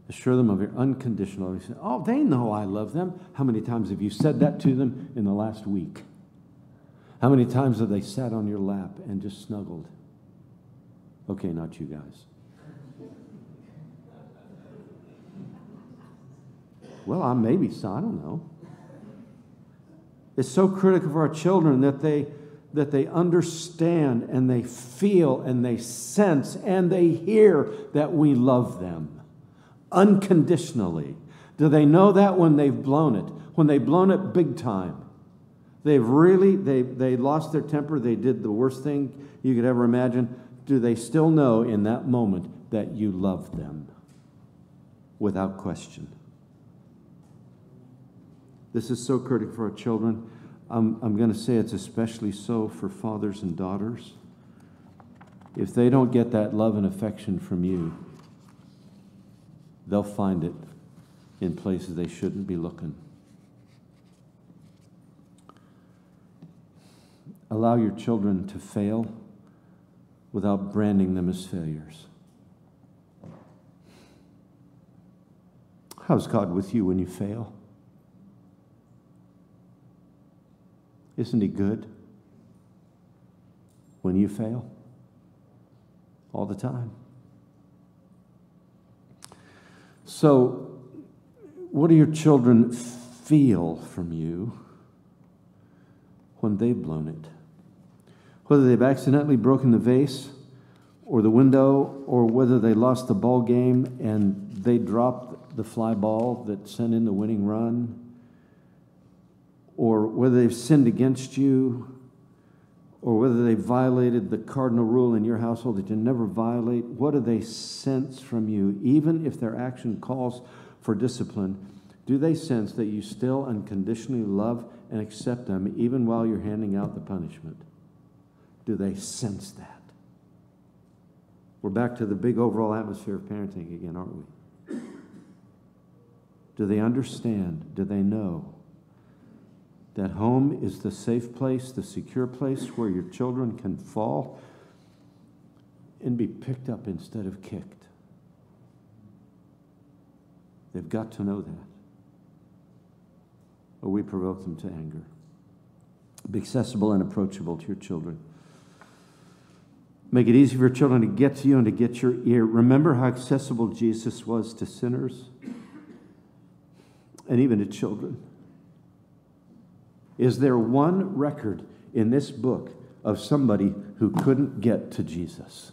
Assure them of your unconditional love. Oh, they know I love them. How many times have you said that to them in the last week? How many times have they sat on your lap and just snuggled? Okay, not you guys. Well, I maybe so, I don't know. It's so critical for our children that they that they understand and they feel and they sense and they hear that we love them unconditionally. Do they know that when they've blown it? When they've blown it big time. They've really, they, they lost their temper. They did the worst thing you could ever imagine. Do they still know in that moment that you love them? Without question. This is so critical for our children. I'm, I'm going to say it's especially so for fathers and daughters. If they don't get that love and affection from you, they'll find it in places they shouldn't be looking. Allow your children to fail without branding them as failures. How's God with you when you fail? Isn't He good when you fail? All the time. So, what do your children feel from you when they've blown it? Whether they've accidentally broken the vase or the window, or whether they lost the ball game and they dropped the fly ball that sent in the winning run, or whether they've sinned against you, or whether they violated the cardinal rule in your household that you never violate, what do they sense from you? Even if their action calls for discipline, do they sense that you still unconditionally love and accept them even while you're handing out the punishment? Do they sense that? We're back to the big overall atmosphere of parenting again, aren't we? Do they understand? Do they know that home is the safe place, the secure place where your children can fall and be picked up instead of kicked? They've got to know that. Or we provoke them to anger. Be accessible and approachable to your children. Make it easy for your children to get to you and to get your ear. Remember how accessible Jesus was to sinners and even to children. Is there one record in this book of somebody who couldn't get to Jesus?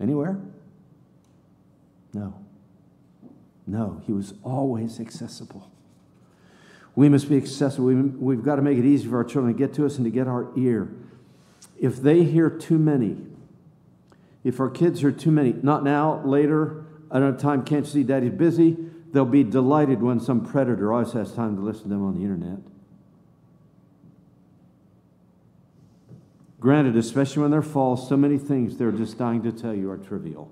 Anywhere? No. No, he was always accessible. We must be accessible. We, have got to make it easy for our children to get to us and to get our ear. If they hear too many, if our kids hear too many, not now, later, I don't have time, can't see daddy's busy, they'll be delighted when some predator always has time to listen to them on the internet. Granted, especially when they're false, so many things they're just dying to tell you are trivial.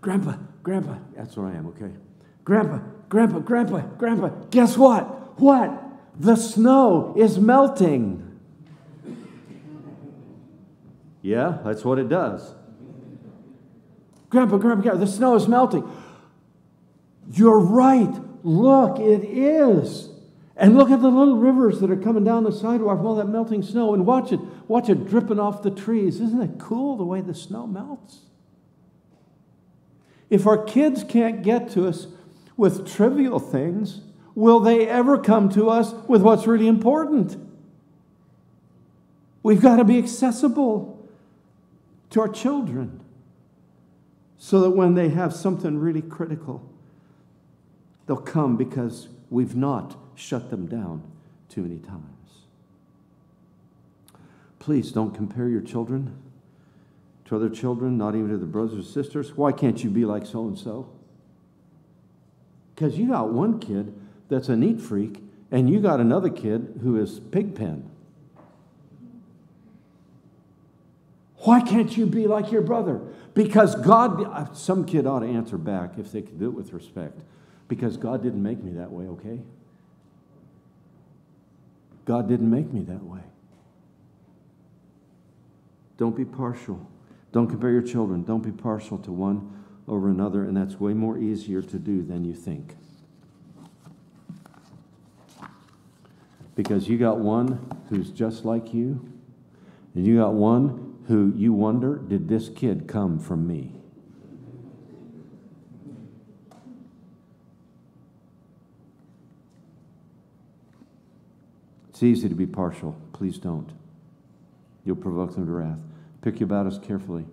Grandpa, Grandpa, that's what I am, okay? Grandpa, Grandpa, Grandpa, Grandpa, guess what? What? The snow is melting. Yeah, that's what it does. Grandpa, Grandpa, Grandpa, the snow is melting. You're right. Look, it is. And look at the little rivers that are coming down the sidewalk from all that melting snow and watch it, watch it dripping off the trees. Isn't it cool the way the snow melts? If our kids can't get to us with trivial things, will they ever come to us with what's really important? We've got to be accessible to our children so that when they have something really critical, they'll come because we've not shut them down too many times. Please don't compare your children to other children, not even to the brothers or sisters. Why can't you be like so and so? Because you got one kid that's a neat freak, and you got another kid who is pigpen. Why can't you be like your brother? Because God, uh, some kid ought to answer back if they can do it with respect. Because God didn't make me that way, okay? God didn't make me that way. Don't be partial. Don't compare your children. Don't be partial to one over another, and that's way more easier to do than you think. Because you got one who's just like you, and you got one who you wonder, did this kid come from me? It's easy to be partial. Please don't. You'll provoke them to wrath. Pick your battles carefully.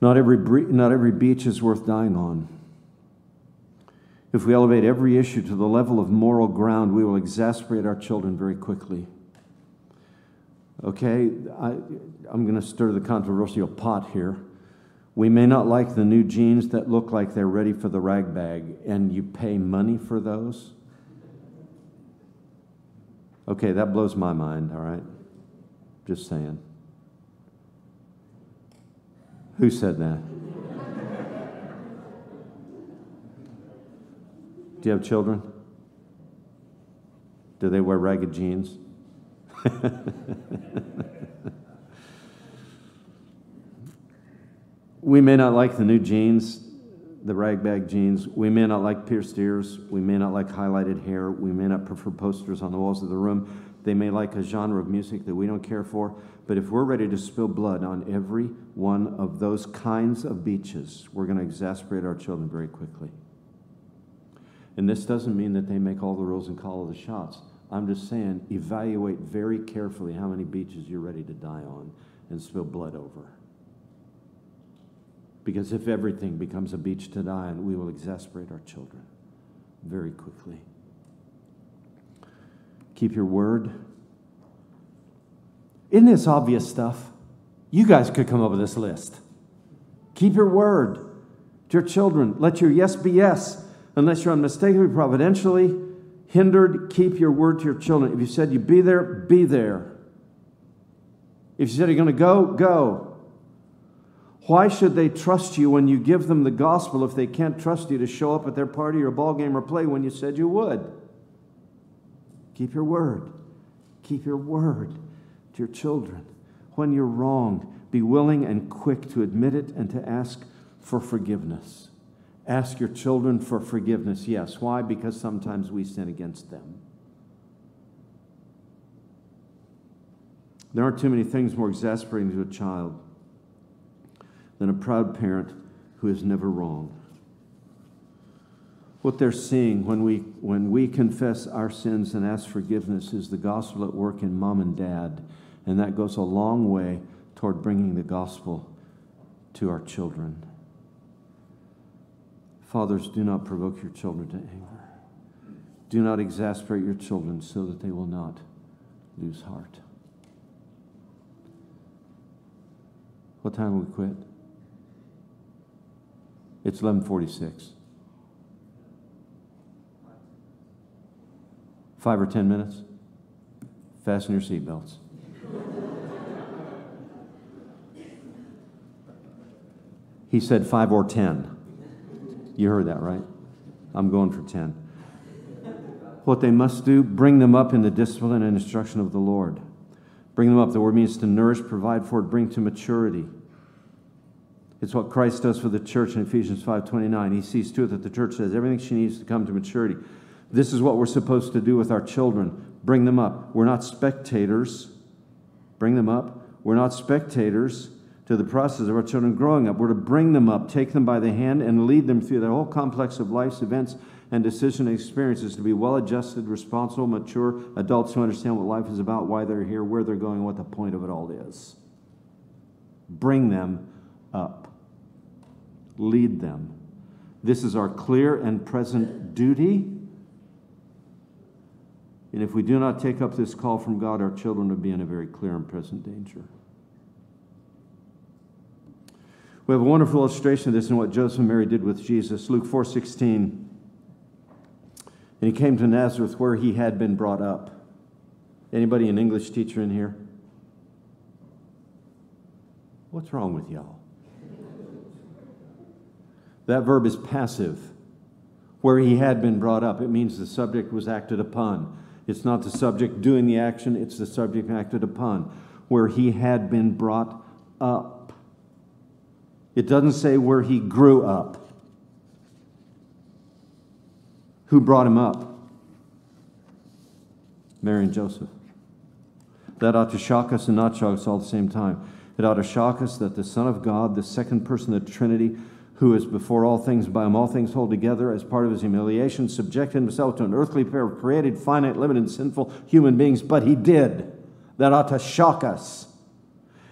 Not every, not every beach is worth dying on. If we elevate every issue to the level of moral ground, we will exasperate our children very quickly. Okay, I, I'm going to stir the controversial pot here. We may not like the new jeans that look like they're ready for the rag bag, and you pay money for those. Okay, that blows my mind, all right? Just saying. Who said that? Do you have children? Do they wear ragged jeans? we may not like the new jeans, the ragbag jeans. We may not like pierced ears. We may not like highlighted hair. We may not prefer posters on the walls of the room. They may like a genre of music that we don't care for. But if we're ready to spill blood on every one of those kinds of beaches, we're going to exasperate our children very quickly. And this doesn't mean that they make all the rules and call all the shots. I'm just saying, evaluate very carefully how many beaches you're ready to die on and spill blood over. Because if everything becomes a beach to die on, we will exasperate our children very quickly. Keep your word. Isn't this obvious stuff? You guys could come up with this list. Keep your word to your children. Let your yes be yes, unless you're unmistakably providentially hindered, keep your word to your children. If you said you'd be there, be there. If you said you're going to go, go. Why should they trust you when you give them the gospel if they can't trust you to show up at their party or ball game or play when you said you would? Keep your word. Keep your word to your children. When you're wrong, be willing and quick to admit it and to ask for forgiveness. Ask your children for forgiveness. Yes. Why? Because sometimes we sin against them. There aren't too many things more exasperating to a child than a proud parent who is never wrong. What they're seeing when we, when we confess our sins and ask forgiveness is the gospel at work in mom and dad. And that goes a long way toward bringing the gospel to our children. Fathers, do not provoke your children to anger. Do not exasperate your children so that they will not lose heart. What time will we quit? It's 1146. Five or ten minutes? Fasten your seatbelts. he said five or ten. You heard that, right? I'm going for 10. What they must do, bring them up in the discipline and instruction of the Lord. Bring them up. The word means to nourish, provide for it, bring to maturity. It's what Christ does for the church in Ephesians 5:29. He sees to it that the church has everything she needs to come to maturity. This is what we're supposed to do with our children. Bring them up. We're not spectators. Bring them up. We're not spectators to the process of our children growing up. We're to bring them up, take them by the hand, and lead them through the whole complex of life's events and decision experiences to be well adjusted, responsible, mature adults who understand what life is about, why they're here, where they're going, what the point of it all is. Bring them up, lead them. This is our clear and present duty. And if we do not take up this call from God, our children will be in a very clear and present danger. We have a wonderful illustration of this in what Joseph and Mary did with Jesus. Luke 4:16. And he came to Nazareth where he had been brought up. Anybody an English teacher in here? What's wrong with y'all? That verb is passive. Where he had been brought up, it means the subject was acted upon. It's not the subject doing the action, it's the subject acted upon. Where he had been brought up. It doesn't say where he grew up. Who brought him up? Mary and Joseph. That ought to shock us and not shock us all at the same time. It ought to shock us that the Son of God, the second person of the Trinity, who is before all things, by whom all things hold together, as part of his humiliation, subjected himself to an earthly pair of created, finite, limited, sinful human beings, but he did. That ought to shock us.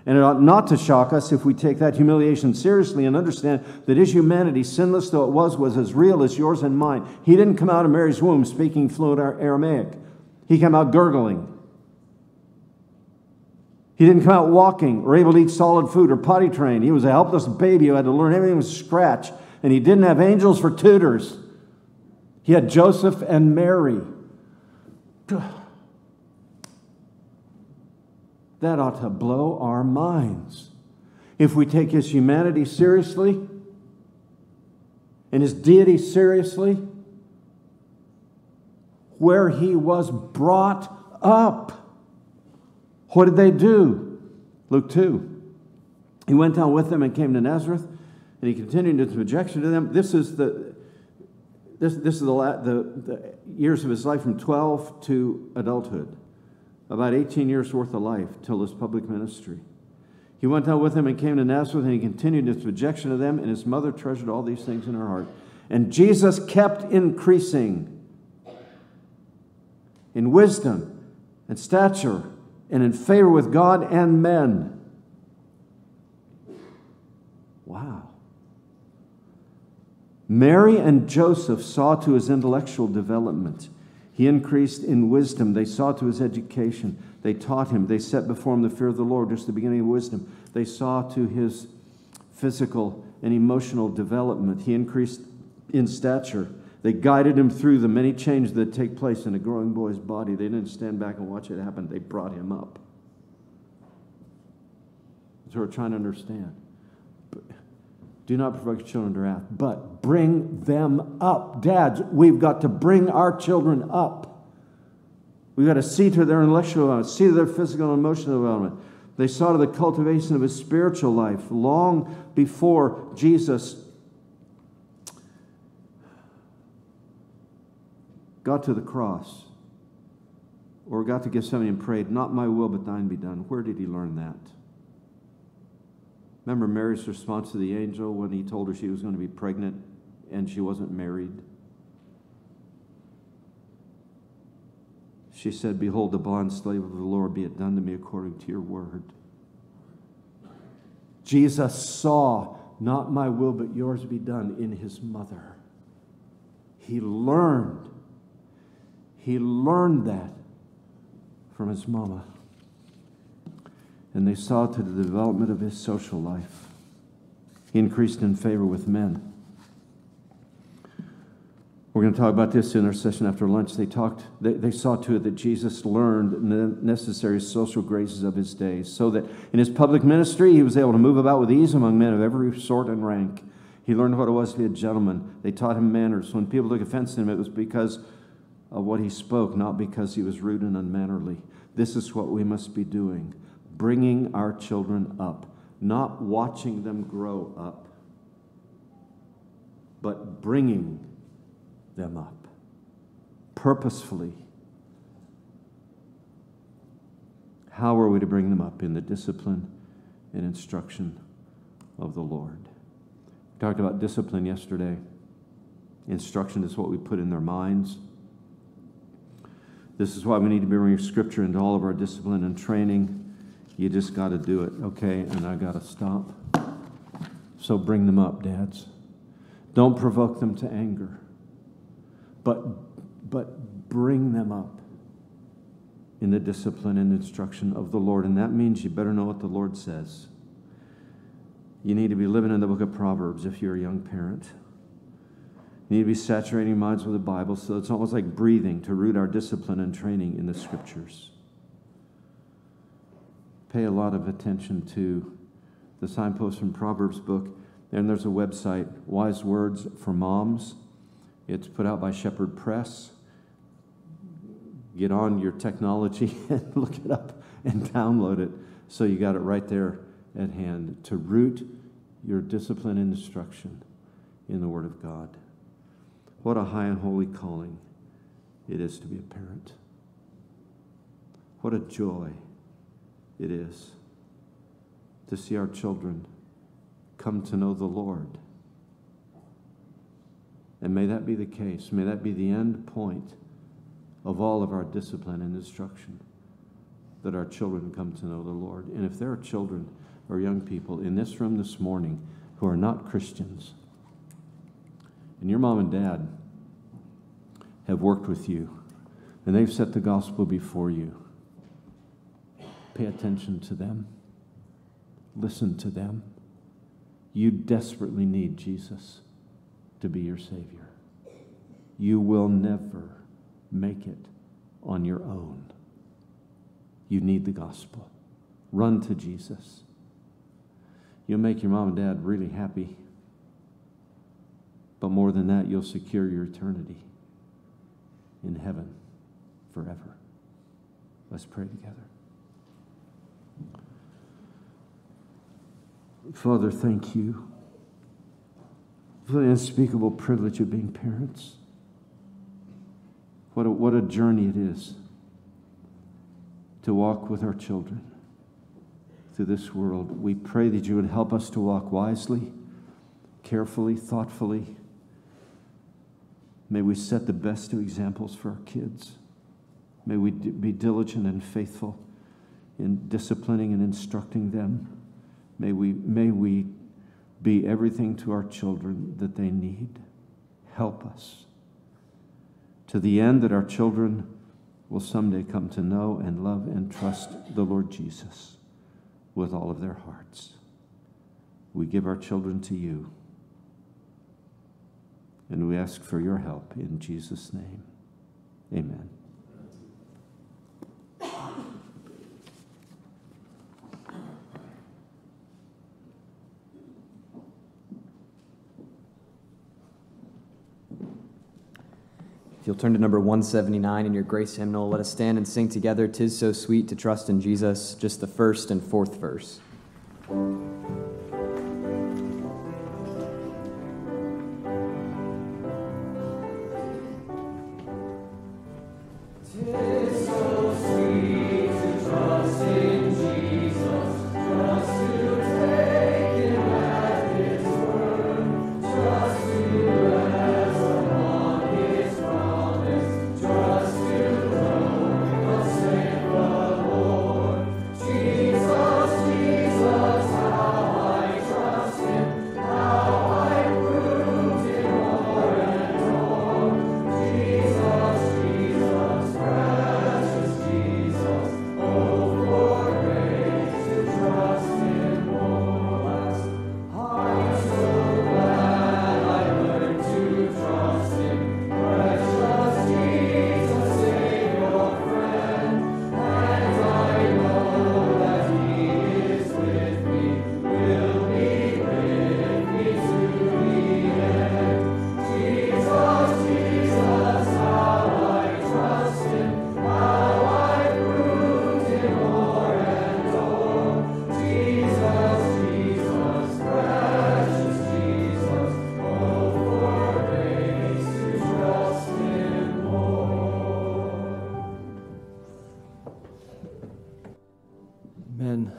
And it ought not to shock us if we take that humiliation seriously and understand that his humanity, sinless though it was, was as real as yours and mine. He didn't come out of Mary's womb speaking fluent Aramaic, he came out gurgling. He didn't come out walking or able to eat solid food or potty train. He was a helpless baby who had to learn everything from scratch, and he didn't have angels for tutors. He had Joseph and Mary. That ought to blow our minds. If we take his humanity seriously and his deity seriously, where he was brought up. What did they do? Luke 2. He went down with them and came to Nazareth, and he continued his rejection to them. This is the this, this is the, the, the years of his life from 12 to adulthood about 18 years worth of life till his public ministry. He went out with them and came to Nazareth, and he continued his rejection of them, and his mother treasured all these things in her heart. And Jesus kept increasing in wisdom and stature and in favor with God and men. Wow. Mary and Joseph saw to his intellectual development. He increased in wisdom. They saw to his education. They taught him. They set before him the fear of the Lord, just the beginning of wisdom. They saw to his physical and emotional development. He increased in stature. They guided him through the many changes that take place in a growing boy's body. They didn't stand back and watch it happen, they brought him up. So we're trying to understand. Do not provoke your children to wrath, but bring them up. Dads, we've got to bring our children up. We've got to see to their intellectual development, see to their physical and emotional development. They saw to the cultivation of his spiritual life long before Jesus got to the cross or got to Gethsemane and prayed, Not my will, but thine be done. Where did he learn that? Remember Mary's response to the angel when he told her she was going to be pregnant and she wasn't married? She said, Behold, the bond slave of the Lord, be it done to me according to your word. Jesus saw, Not my will, but yours be done in his mother. He learned. He learned that from his mama and they saw to the development of his social life. He increased in favor with men. We're going to talk about this in our session after lunch. They talked, they, they saw to it that Jesus learned the necessary social graces of his days, so that in his public ministry he was able to move about with ease among men of every sort and rank. He learned what it was to be a gentleman. They taught him manners. When people took offense to him, it was because of what he spoke, not because he was rude and unmannerly. This is what we must be doing bringing our children up, not watching them grow up, but bringing them up purposefully. How are we to bring them up? In the discipline and instruction of the Lord. We talked about discipline yesterday. Instruction is what we put in their minds. This is why we need to be bringing scripture into all of our discipline and training. You just got to do it, okay? And I got to stop. So bring them up, dads. Don't provoke them to anger, but, but bring them up in the discipline and instruction of the Lord. And that means you better know what the Lord says. You need to be living in the book of Proverbs if you're a young parent. Need to be saturating minds with the Bible so it's almost like breathing to root our discipline and training in the scriptures. Pay a lot of attention to the signpost from Proverbs book. And there's a website, Wise Words for Moms. It's put out by Shepherd Press. Get on your technology and look it up and download it so you got it right there at hand to root your discipline and instruction in the Word of God. What a high and holy calling it is to be a parent. What a joy it is to see our children come to know the Lord. And may that be the case. May that be the end point of all of our discipline and instruction that our children come to know the Lord. And if there are children or young people in this room this morning who are not Christians, and your mom and dad have worked with you, and they've set the gospel before you, pay attention to them, listen to them. You desperately need Jesus to be your Savior. You will never make it on your own. You need the gospel. Run to Jesus. You'll make your mom and dad really happy. But more than that, you'll secure your eternity in heaven forever. Let's pray together. Father, thank you for the unspeakable privilege of being parents. What a, what a journey it is to walk with our children through this world. We pray that you would help us to walk wisely, carefully, thoughtfully. May we set the best of examples for our kids. May we be diligent and faithful in disciplining and instructing them. May we, may we be everything to our children that they need. Help us. To the end that our children will someday come to know and love and trust the Lord Jesus with all of their hearts. We give our children to you. And we ask for your help in Jesus' name. Amen. If you'll turn to number 179 in your grace hymnal, let us stand and sing together, Tis So Sweet to Trust in Jesus, just the first and fourth verse.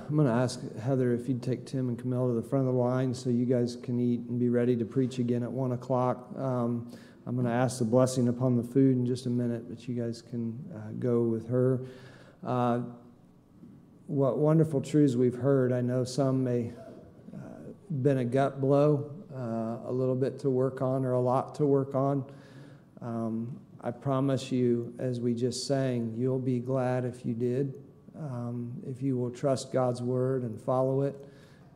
I'm going to ask Heather if you'd take Tim and Camille to the front of the line so you guys can eat and be ready to preach again at 1 o'clock. Um, I'm going to ask the blessing upon the food in just a minute, but you guys can uh, go with her. Uh, what wonderful truths we've heard. I know some may uh, been a gut blow, uh, a little bit to work on or a lot to work on. Um, I promise you, as we just sang, you'll be glad if you did um, if you will trust God's word and follow it,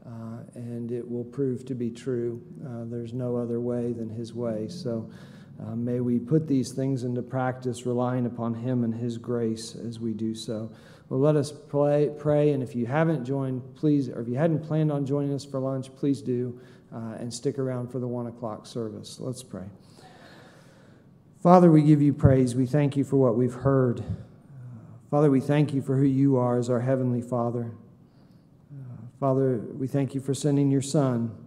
uh, and it will prove to be true. Uh, there's no other way than His way. So uh, may we put these things into practice, relying upon Him and His grace as we do so. Well, let us play, pray, and if you haven't joined, please, or if you hadn't planned on joining us for lunch, please do, uh, and stick around for the one o'clock service. Let's pray. Father, we give you praise. We thank you for what we've heard. Father, we thank you for who you are as our Heavenly Father. Uh, Father, we thank you for sending your Son,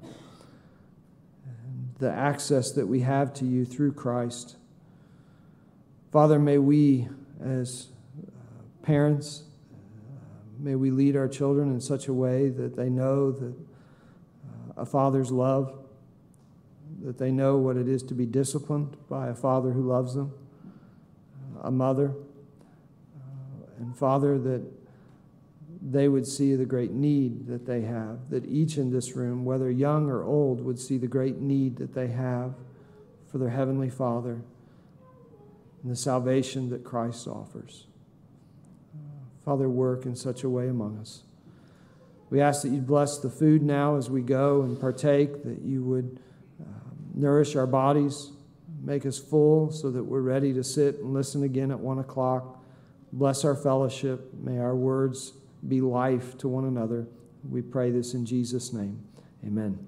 the access that we have to you through Christ. Father, may we, as uh, parents, uh, may we lead our children in such a way that they know that uh, a father's love, that they know what it is to be disciplined by a father who loves them, a mother and Father, that they would see the great need that they have, that each in this room, whether young or old, would see the great need that they have for their Heavenly Father and the salvation that Christ offers. Father, work in such a way among us. We ask that you bless the food now as we go and partake, that you would uh, nourish our bodies, make us full so that we're ready to sit and listen again at one o'clock. Bless our fellowship. May our words be life to one another. We pray this in Jesus' name. Amen.